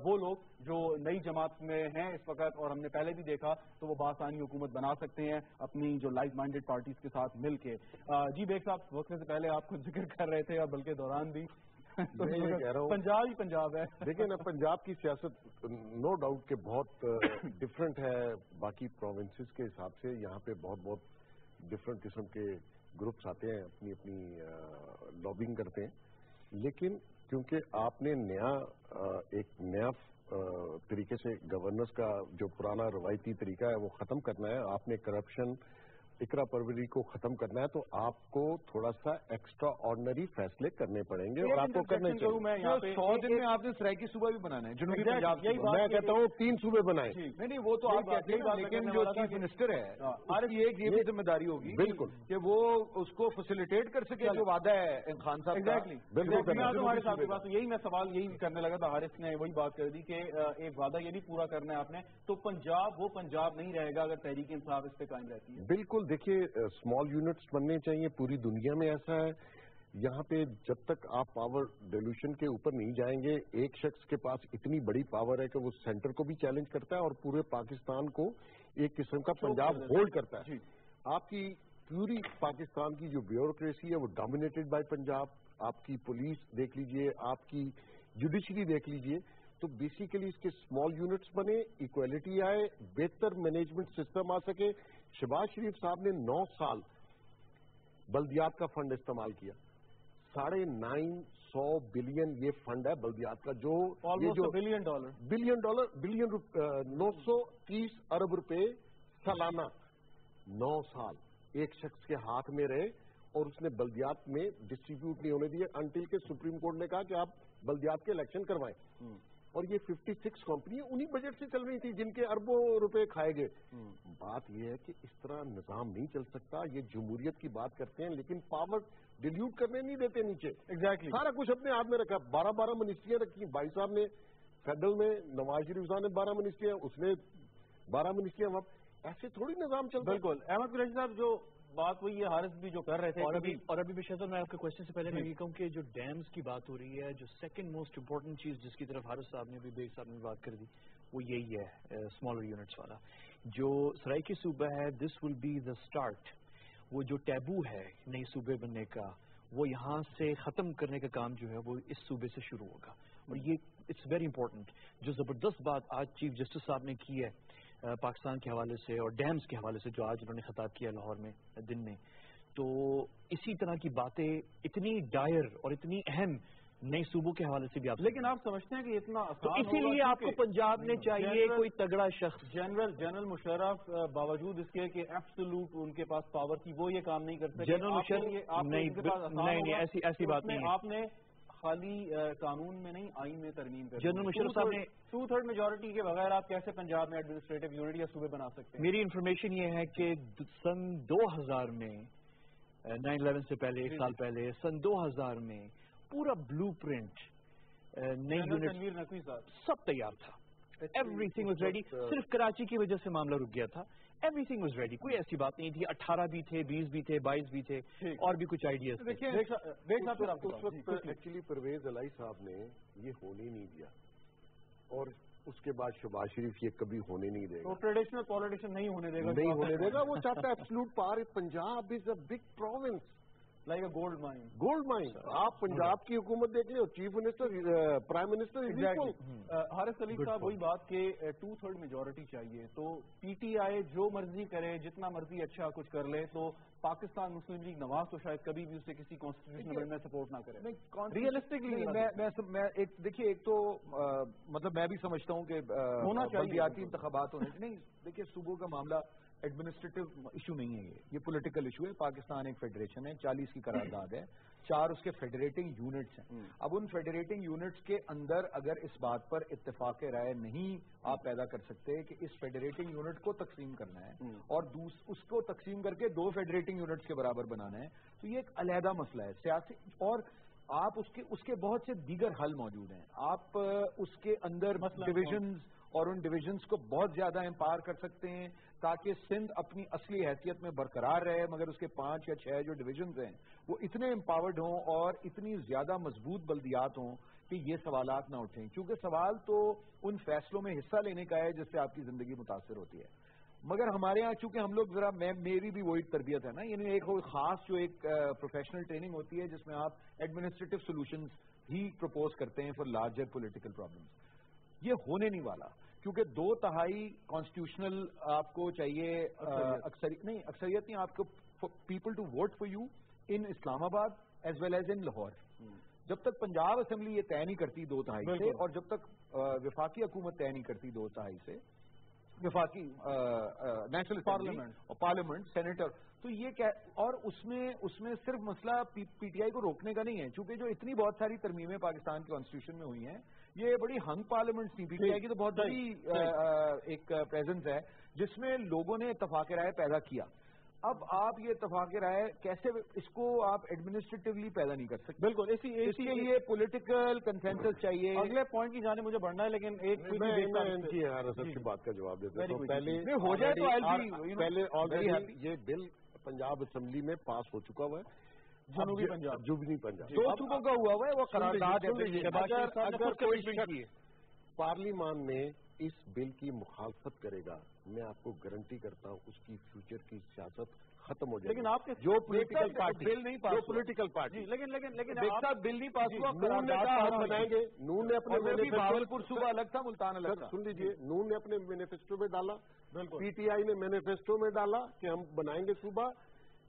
वो लोग जो नई जमात में हैं इस वक्त और हमने पहले भी देखा तो वो बासानी हुकूमत बना सकते हैं अपनी जो लाइक माइंडेड पार्टीज़ के साथ मिलकर जी, बेग साहब, वक्त से पहले आप ज़िक्र कर रहे थे और बल्कि दौरान भी। मैं ये कह रहा हूं- पंजाब ही पंजाब है। देखिए ना पंजाब की सियासत नो डाउट के बहुत डिफरेंट है। बाकी प्रोविंसेस के हिसाब से यहाँ पे बहुत बहुत डिफरेंट किस्म के ग्रुप्स आते हैं अपनी अपनी लॉबिंग करते हैं। लेकिन क्योंकि आपने नया एक नया तरीके से गवर्नेंस का जो पुराना रवायती तरीका है वो खत्म करना है। आपने करप्शन इकरा परवरी को खत्म करना है तो आपको थोड़ा सा एक्स्ट्रा ऑर्डनरी फैसले करने पड़ेंगे और आपको करने चाहिए मैं यहाँ पे। सौ दिन में आपने सराइकी सूबा भी बनाना है जनूबी पंजाब मैं कहता हूँ तीन सूबे बनाए। नहीं नहीं वो तो आप कहते हैं लेकिन जो चीफ मिनिस्टर है हाँ, उसकी एक ये भी ज़िम्मेदारी होगी बिल्कुल। कि वो उसको फैसिलिटेट कर सके जो वादा है खान साहब एग्जैक्टली बिल्कुल के यही मैं सवाल यही करने लगा था हारिस ने वही बात कर दी कि एक वादा ये नहीं पूरा करना है आपने तो पंजाब वो पंजाब नहीं रहेगा अगर तहरीक इंसाफ इस पर कायम रहती है। बिल्कुल देखिए स्मॉल यूनिट्स बनने चाहिए पूरी दुनिया में ऐसा है। यहाँ पे जब तक आप पावर डेल्यूशन के ऊपर नहीं जाएँगे एक शख्स के पास इतनी बड़ी पावर है कि वो सेंटर को भी चैलेंज करता है और पूरे पाकिस्तान को एक किस्म का पंजाब होल्ड करता है। आपकी पूरी पाकिस्तान की जो ब्यूरोक्रेसी है वो डोमिनेटेड बाय पंजाब। आपकी पुलिस देख लीजिए आपकी जुडिशरी देख लीजिए। तो बेसिकली इसके स्मॉल यूनिट्स बने इक्वालिटी आए बेहतर मैनेजमेंट सिस्टम आ सके। शबाज शरीफ साहब ने नौ साल बल्दियात का फंड इस्तेमाल किया। साढ़े नाइन सौ बिलियन ये फंड है बल्दियात का जो ये जो billion dollar billion dollar billion नौ सौ तीस अरब रुपए सालाना। नौ साल एक शख्स के हाथ में रहे और उसने बल्दियात में डिस्ट्रीब्यूट नहीं होने दिए अंटिल के सुप्रीम कोर्ट ने कहा कि आप बल्दियात के इलेक्शन करवाएँ। और ये 56 कंपनी उन्हीं बजट से चल रही थी जिनके अरबों रुपए खाए गए। बात यह है कि इस तरह निज़ाम नहीं चल सकता ये जमहूरियत की बात करते हैं लेकिन पावर डिल्यूट करने नहीं देते नीचे। Exactly exactly. सारा कुछ अपने हाथ में रखा। बारह बारह मिनिस्ट्रियाँ रखी। भाई साहब ने फेडरल में नवाज़ शरीफ साहब ने बारह मिनिस्ट्रियाँ उसने बारह मिनिस्ट्रियाँ ऐसे थोड़ी निज़ाम चलता बिल्कुल। अहमद कुरैशी साहब जो बात वही है हारिस भी जो कर रहे थे और अभी और अभी भी शहजाद मैं आपके क्वेश्चन से पहले मैं ये कहूँ कि जो डैम्स की बात हो रही है जो सेकंड मोस्ट इम्पोर्टेंट चीज़ जिसकी तरफ़ हारिस साहब ने भी बेग साहब ने बात कर दी वो यही है स्मॉलर यूनिट्स वाला। जो सराइकी सूबा है this will be the start वो जो टैबू है नई सूबे बनने का वो यहाँ से खत्म करने का काम जो है वो इस सूबे से शुरू होगा। और ये इट्स वेरी इंपॉर्टेंट जो ज़बरदस्त बात आज चीफ जस्टिस साहब ने की है पाकिस्तान के हवाले से और डैम्स के हवाले से जो आज उन्होंने खताब किया लाहौर में दिन में। तो इसी तरह की बातें इतनी डायर और इतनी अहम नए सूबों के हवाले से भी आप लेकिन आप समझते हैं कि इतना तो इसीलिए आपको पंजाब में चाहिए कोई तगड़ा शख्स। जनरल जनरल मुशर्रफ बावजूद इसके कि एब्सोलूट उनके पास पावर थी वो ये काम नहीं करते जनरल मुशर्रफ नहीं नहीं ऐसी ऐसी बात नहीं आपने खाली कानून में नहीं आइन में तरमीम कर जनरल मुशर्रफ साहब ने टू थर्ड मेजोरिटी के बगैर आप कैसे पंजाब में एडमिनिस्ट्रेटिव यूनिट या सूबे बना सकते हैं? मेरी इन्फॉर्मेशन ये है कि सन 2000 में नाइन इलेवन से पहले एक साल पहले सन 2000 में पूरा ब्लू प्रिंट नई यूनिट सब तैयार था। एवरीथिंग वॉज़ रेडी सिर्फ़ कराची की वजह से मामला रुक गया था। एवरीथिंग वॉज़ रेडी कोई ऐसी बात नहीं थी। अट्ठारह भी थे बीस भी थे बाईस भी थे और भी कुछ आइडियाज़ एक्चुअली परवेज अलाई साहब ने ये होने नहीं दिया। और उसके बाद शबाज शरीफ ये कभी होने नहीं देगा। तो ट्रेडिशनल पॉलिटिशन नहीं होने देगा नहीं होने देगा। वो चाहता है absolute par Punjab is a big province like a gold mine gold mine आप पंजाब की हुकूमत देख लो chief minister prime minister Haris Ali साहब वही बात के टू थर्ड मेजोरिटी चाहिए। तो पीटीआई जो मर्ज़ी करे जितना मर्ज़ी अच्छा कुछ कर ले तो पाकिस्तान मुस्लिम लीग नवाज़ तो शायद कभी भी उसे किसी कॉन्स्टिट्यूशन अमेंडमेंट में सपोर्ट ना करे। रियलिस्टिकली मैं मैं मैं एक देखिए एक तो आ, मतलब मैं भी समझता हूँ कि होना चाहिए इंतबात होने नहीं देखिए सुबह का मामला एडमिनिस्ट्रेटिव इशू नहीं है ये। ये पॉलिटिकल इशू है। पाकिस्तान एक फेडरेशन है। चालीस की करारदाद है। चार उसके फेडरेटिंग यूनिट्स हैं। हम्म। अब उन फेडरेटिंग यूनिट्स के अंदर अगर इस बात पर इतफाक राय नहीं आप पैदा कर सकते कि इस फेडरेटिंग यूनिट को तकसीम करना है हम्म। और उसको तकसीम करके दो फेडरेटिंग यूनिट्स के बराबर बनाना है तो ये एक अलहदा मसला है। सियासी और आप उसके उसके बहुत से दीगर हल मौजूद हैं। आप उसके अंदर डिविजन और उन डिविजन्स को बहुत ज़्यादा एम्पावर कर सकते हैं। ताकि सिंध अपनी असली हैसियत में बरकरार रहे, मगर उसके पाँच या छह जो डिविजन हैं, वो इतने एम्पावर्ड हों और इतनी ज़्यादा मज़बूत बल्दियात हों कि ये सवाल ना उठें। क्योंकि सवाल तो उन फैसलों में हिस्सा लेने का है जिससे आपकी ज़िंदगी मुतासर होती है। मगर हमारे यहाँ, चूँकि हम लोग जरा, मैं, मेरी भी वही तरबियत है ना, यानी एक खास जो एक प्रोफेशनल ट्रेनिंग होती है जिसमें आप एडमिनिस्ट्रेटिव सोल्यूशन ही प्रपोज करते हैं फॉर लार्जर पोलिटिकल प्रॉब्लम्स ये होने नहीं वाला। क्योंकि दो तहाई कॉन्स्टिट्यूशनल आपको चाहिए अक्सर नहीं अक्सरियत नहीं आपको people to vote for you in Islamabad as well as in Lahore जब तक पंजाब असेंबली ये तय नहीं करती दो तहाई से और जब तक विफाकी हुकूमत तय नहीं करती दो तहाई से विफाकी नेशनल पार्लियामेंट और पार्लियामेंट सेनेटर तो ये क्या और उसमें उसमें सिर्फ़ मसला पीटीआई को रोकने का नहीं है क्योंकि जो इतनी बहुत सारी तरमीमें पाकिस्तान के कॉन्स्टिट्यूशन में हुई हैं ये बड़ी हंग पार्लियामेंट थी की तो बहुत बड़ी एक प्रेजेंस है जिसमें लोगों ने इतफाक राय पैदा किया। अब आप ये तफाक राय कैसे इसको आप एडमिनिस्ट्रेटिवली पैदा नहीं कर सकते? बिल्कुल इसी इसके लिए पॉलिटिकल कंसेंसस चाहिए। अगले पॉइंट की जाने मुझे बढ़ना है लेकिन एक इनकी की बात का जवाब देते हैं। पहले हो जाए तो पहले ऑलरेडी ये बिल पंजाब असेंबली में पास हो चुका हुआ है। जनूबी पंजाब जुबनी पंजाब दो सूबों का हुआ हुआ है वो करारदाद अगर कोई। शख्स पार्लियामान में इस बिल की मुखालफत करेगा मैं आपको गारंटी करता हूँ उसकी फ्यूचर की सियासत खत्म हो जाएगी। लेकिन आपके जो पॉलिटिकल पार्टी बिल नहीं पास जो। पॉलिटिकल पार्टी लेकिन लेकिन लेकिन आप- बिल नहीं पास हुआ नून ने कहा हम बनाएँगे नून ने अपने भावलपुर सूबा अलग था मुल्तान अलग था। सुन लीजिए नून ने अपने मैनिफेस्टो में डाला पीटीआई ने मैनिफेस्टो में डाला कि हम बनाएँगे सूबा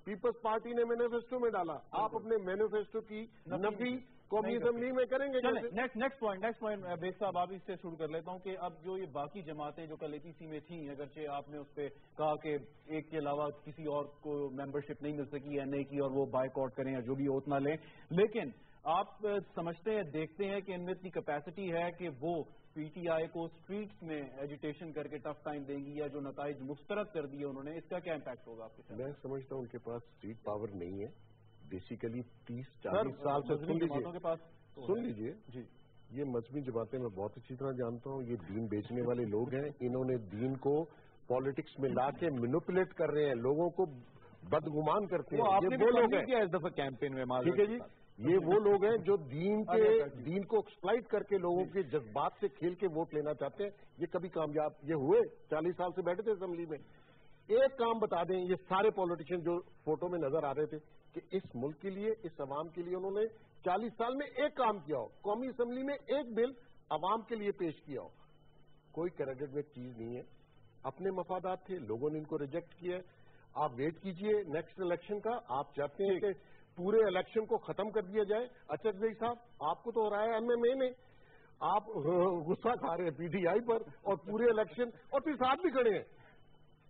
पीपल्स पार्टी ने मैनिफेस्टो में डाला। आप अपने मैनिफेस्टो की नफी कौमी असम्बली में करेंगे next next point next point Baig साहब आप इससे शुरू कर लेता हूँ कि अब जो ये बाकी जमातें जो कल एपीसी में थी अगरचे आपने उस पर कहा कि एक के अलावा किसी और को मेंबरशिप नहीं मिल सकी एनए की और वो बायकॉट करें या जो भी ओत ना लें। लेकिन आप समझते हैं देखते हैं कि इनमें इतनी कैपेसिटी है कि वो पीटीआई को स्ट्रीट्स में एजुटेशन करके टफ टाइम देंगी या जो नतज मुस्तरद कर दिए उन्होंने इसका क्या इम्पैक्ट होगा आपके मैं समझता हूँ उनके पास स्ट्रीट पावर नहीं है। बेसिकली तीस चालीस साल से सुन लीजिए। पास तो सुन लीजिए। जी। ये मजहबी जमातें मैं बहुत अच्छी तरह जानता हूँ। ये दीन बेचने वाले लोग हैं। इन्होंने दीन को पॉलिटिक्स में ला के मैनिपुलेट कर रहे हैं। लोगों को बदगुमान करते हैं। ये वो लोग हैं। इस दफ़ा कैंपेन में ठीक है जी। ये वो लोग हैं जो दीन के दीन को एक्सप्लाइट करके लोगों के जज्बात से खेल के वोट लेना चाहते हैं। ये कभी कामयाब ये हुए? चालीस साल से बैठे थे असेंबली में। एक काम बता दें ये सारे पॉलिटिशियन जो फ़ोटो में नज़र आ रहे थे कि इस मुल्क के लिए इस अवाम के लिए उन्होंने चालीस साल में एक काम किया हो। कौमी असेंबली में एक बिल अवाम के लिए पेश किया हो। कोई क्रेडिट में चीज़ नहीं है। अपने मफादात थे लोगों ने इनको रिजेक्ट किया आप वेट कीजिए नेक्स्ट इलेक्शन का आप चाहते हैं कि पूरे इलेक्शन को खत्म कर दिया जाए। अचक भाई साहब आपको तो हो रहा है एमएमए ने आप गुस्सा खा रहे हैं पीटीआई पर और पूरे इलेक्शन और फिर साथ भी खड़े हैं।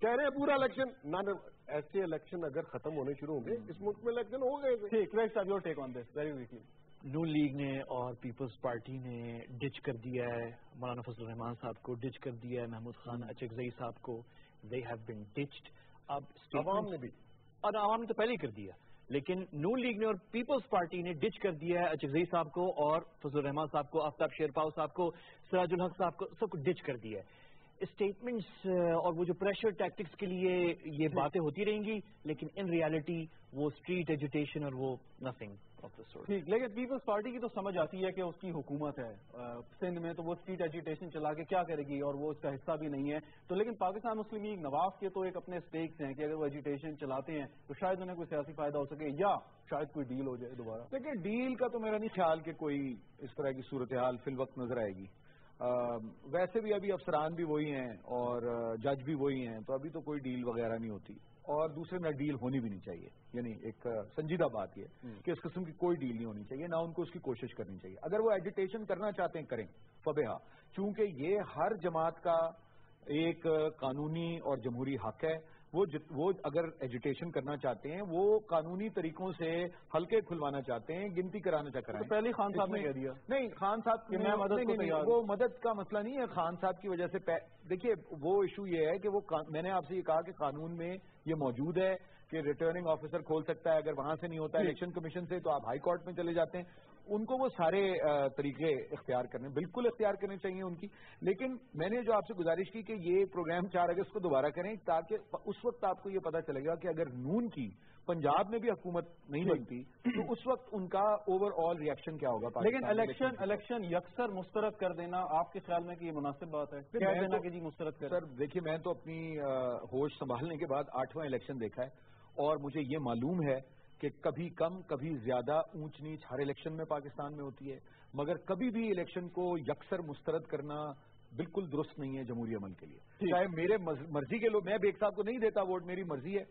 कह रहे हैं पूरा इलेक्शन ना ना ऐसे इलेक्शन अगर खत्म होने शुरू होंगे इस मुल्क में इलेक्शन हो गए। ठीक वेग साहब your take on this very weakly Noon League ने और पीपल्स पार्टी ने डिच कर दिया है। मौलाना फजल रहमान साहब को डिच कर दिया है। महमूद खान अचकजई साहब को दे हैव बिन डिच्ड अब आवाम ने भी। और आवाम ने तो पहले ही कर दिया। लेकिन नून लीग ने और पीपल्स पार्टी ने डिच कर दिया है अचकजई साहब को और फजल रहमान साहब को आफ्ताब शेरपाव साहब को सराजुल हक साहब को सबको डिच कर दिया है। स्टेटमेंट्स और वो जो प्रेशर टैक्टिक्स के लिए ये बातें होती रहेंगी लेकिन इन रियलिटी वो स्ट्रीट एजुटेशन और वो नथिंग ठीक लेकिन पीपल्स पार्टी की तो समझ आती है कि उसकी हुकूमत है। सिंध में तो वो स्ट्रीट एजुटेशन चला के क्या करेगी और वो उसका हिस्सा भी नहीं है। तो लेकिन पाकिस्तान मुस्लिम लीग नवाज़ के तो एक अपने स्टेक्स हैं कि अगर वो एजुटेशन चलाते हैं तो शायद उन्हें कोई सियासी फ़ायदा हो सके या शायद कोई डील हो जाए दोबारा। देखिए डील का तो मेरा नहीं ख्याल कि कोई इस तरह की सूरत हाल फिल वक्त नज़र आएगी। वैसे भी अभी अफसरान भी वही हैं और जज भी वही हैं तो अभी तो कोई डील वगैरह नहीं होती। और दूसरे में डील होनी भी नहीं चाहिए। यानी एक संजीदा बात यह कि इस किस्म की कोई डील नहीं होनी चाहिए ना उनको उसकी कोशिश करनी चाहिए। अगर वो एजिटेशन करना चाहते हैं करें फबेहा। चूँकि ये हर जमात का एक कानूनी और जमहूरी हक है वो जित, वो अगर एजुटेशन करना चाहते हैं वो कानूनी तरीकों से हल्के खुलवाना चाहते हैं गिनती कराना चाहते तो पहले खान साहब ने कह दिया। नहीं खान साहब कि मैं मदद नहीं, नहीं, नहीं, वो मदद का मसला नहीं है खान साहब की वजह से देखिए वो इशू ये है कि वो मैंने आपसे ये कहा कि कानून में ये मौजूद है कि रिटर्निंग ऑफिसर खोल सकता है अगर वहाँ से नहीं होता इलेक्शन कमीशन से तो आप हाई कोर्ट में चले जाते हैं। उनको वो सारे तरीके इख्तियार करने बिल्कुल इख्तियार करने चाहिए उनकी। लेकिन मैंने जो आपसे गुजारिश की कि ये प्रोग्राम चार अगस्त को दोबारा करें ताकि उस वक्त आपको ये पता चलेगा कि अगर नून की पंजाब में भी हुकूमत नहीं बनती तो उस वक्त उनका ओवरऑल रिएक्शन क्या होगा लेकिन इलेक्शन इलेक्शन यकसर मुस्तरद कर देना आपके ख्याल में कि ये मुनासिब बात है? कह देना तो- कि जी मुस्तरद कर। सर देखिए मैं तो अपनी होश संभालने के बाद आठवां इलेक्शन देखा है और मुझे ये मालूम है कि कभी कम कभी ज़्यादा ऊंच नीच हर इलेक्शन में पाकिस्तान में होती है। मगर कभी भी इलेक्शन को यकसर मुस्तरद करना बिल्कुल दुरुस्त नहीं है जमहूरी अमल के लिए। चाहे मेरे मर्ज़ी के लोग मैं बेग साहब को नहीं देता वोट मेरी मर्ज़ी है।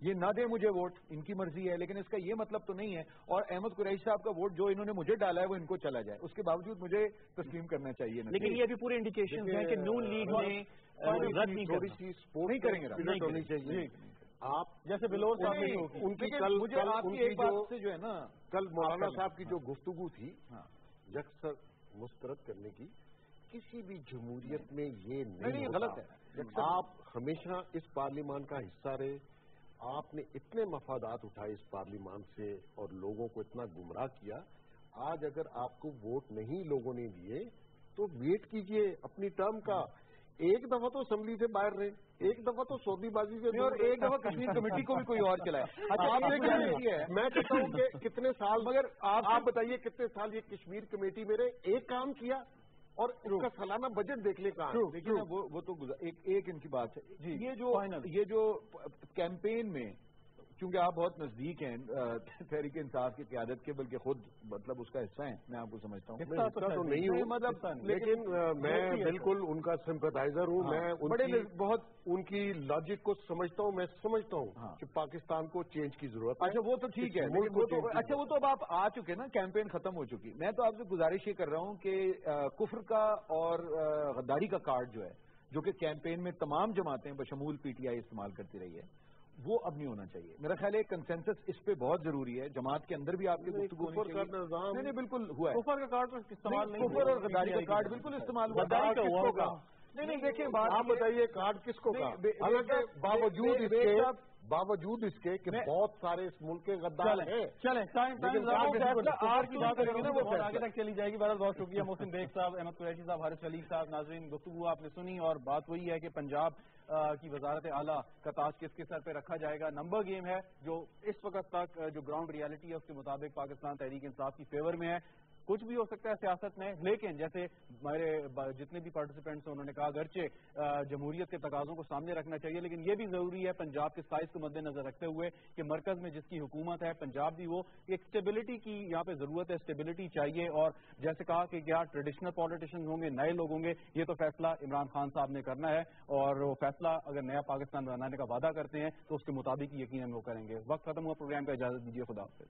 ये ना दे मुझे वोट इनकी मर्ज़ी है लेकिन इसका ये मतलब तो नहीं है। और अहमद कुरैश साहब का वोट जो इन्होंने मुझे डाला है वो इनको चला जाए। उसके बावजूद मुझे तस्लीम करना चाहिए ना। लेकिन ये अभी पूरे इंडिकेशन है कि नून लीग ने अ, थोड़ी सी स्पोर्ट नहीं करेंगे, आप जैसे बिलोर साहब। उनकी कल मुझे कल आपकी उनकी एक बात से जो है ना कल मौलाना साहब की जो गुफ्तगु थी हाँ। यकसर मुस्तरद करने की किसी भी जमहूरियत में ये नहीं। गलत है। आप हमेशा इस पार्लियामान का हिस्सा रहे आपने इतने मफादात उठाए इस पार्लियामान से और लोगों को इतना गुमराह किया आज अगर आपको वोट नहीं लोगों ने दिए तो वेट कीजिए अपनी टर्म का एक दफ़ा तो असम्बली से बाहर रहे एक दफ़ा तो सौदीबाजी से और एक दफ़ा कश्मीर कमेटी को भी कोई और चलाया। अच्छा आपने क्या किया है मैं कहता हूँ कि कितने साल मगर आप आप बताइए कितने साल ये कश्मीर कमेटी मेरे एक काम किया और उसका सालाना बजट देख ले कहा देखिए वो वो तो एक एक इनकी बात है। ये जो ये जो कैंपेन में क्योंकि आप बहुत नज़दीक हैं तहरीक इंसाफ की क्यादत के बल्कि खुद मतलब उसका हिस्सा है मैं आपको समझता हूँ। तो, तो नहीं हूँ मतलब लेकिन मैं बिल्कुल उनका सिंपथाइजर हूँ मैं बड़े बहुत उनकी लॉजिक को समझता हूँ मैं समझता हूँ हाँ। कि पाकिस्तान को चेंज की ज़रूरत अच्छा वो तो ठीक है तो अच्छा वो तो अब आप आ चुके ना कैंपेन खत्म हो चुकी। मैं तो आपसे गुजारिश ये कर रहा हूँ कि कुफर का और गद्दारी का कार्ड जो है जो कि कैंपेन में तमाम जमातें बशमूल पीटीआई इस्तेमाल करती रही है वो अब नहीं होना चाहिए। मेरा ख्याल है कंसेंसस इस पे बहुत ज़रूरी है। जमात के अंदर भी आपके नहीं नहीं बिल्कुल हुआ है। का कार्ड इस्तेमाल नहीं कुफर और गद्दारी का कार्ड बिल्कुल इस्तेमाल हुआ। नहीं नहीं देखिए बात आप बताइए कार्ड किसको हालाँकि बावजूद इसके बावजूद इसके कि बहुत सारे इस मुल्क के गद्दार हैं। चले आज की बात करेंगे ना वो आगे तक चली जाएगी। बहुत बहुत शुक्रिया मोहसिन बेग साहब अहमद कुरैशी साहब हारिस अली साहब नाजरीन गुफ्तु आपने सुनी और बात वही है कि पंजाब की वजारत आला का ताज किसके सर पे रखा जाएगा। नंबर गेम है जो इस वक्त तक जो ग्राउंड रियलिटी है उसके मुताबिक पाकिस्तान तहरीक इंसाफ की फेवर में है। कुछ भी हो सकता है सियासत में, लेकिन जैसे हमारे जितने भी पार्टिसिपेंट्स हैं, उन्होंने कहा, अगरचे जमहूरियत के तकाजों को सामने रखना चाहिए, लेकिन यह भी ज़रूरी है पंजाब के साइज़ को मद्देनजर रखते हुए कि मरकज में जिसकी हुकूमत है, पंजाब भी वो एक स्टेबिलिटी की यहाँ पे ज़रूरत है स्टेबिलिटी चाहिए, और जैसे कहा कि क्या ट्रेडिशनल पॉलिटिशियन होंगे, नए लोग होंगे, ये तो फैसला इमरान खान साहब ने करना है, और वो फैसला अगर नया पाकिस्तान बनाने का वादा करते हैं तो उसके मुताबिक यकीन वो करेंगे। वक्त खत्म हुआ प्रोग्राम का इजाज़त दीजिए, खुदा हाफिज।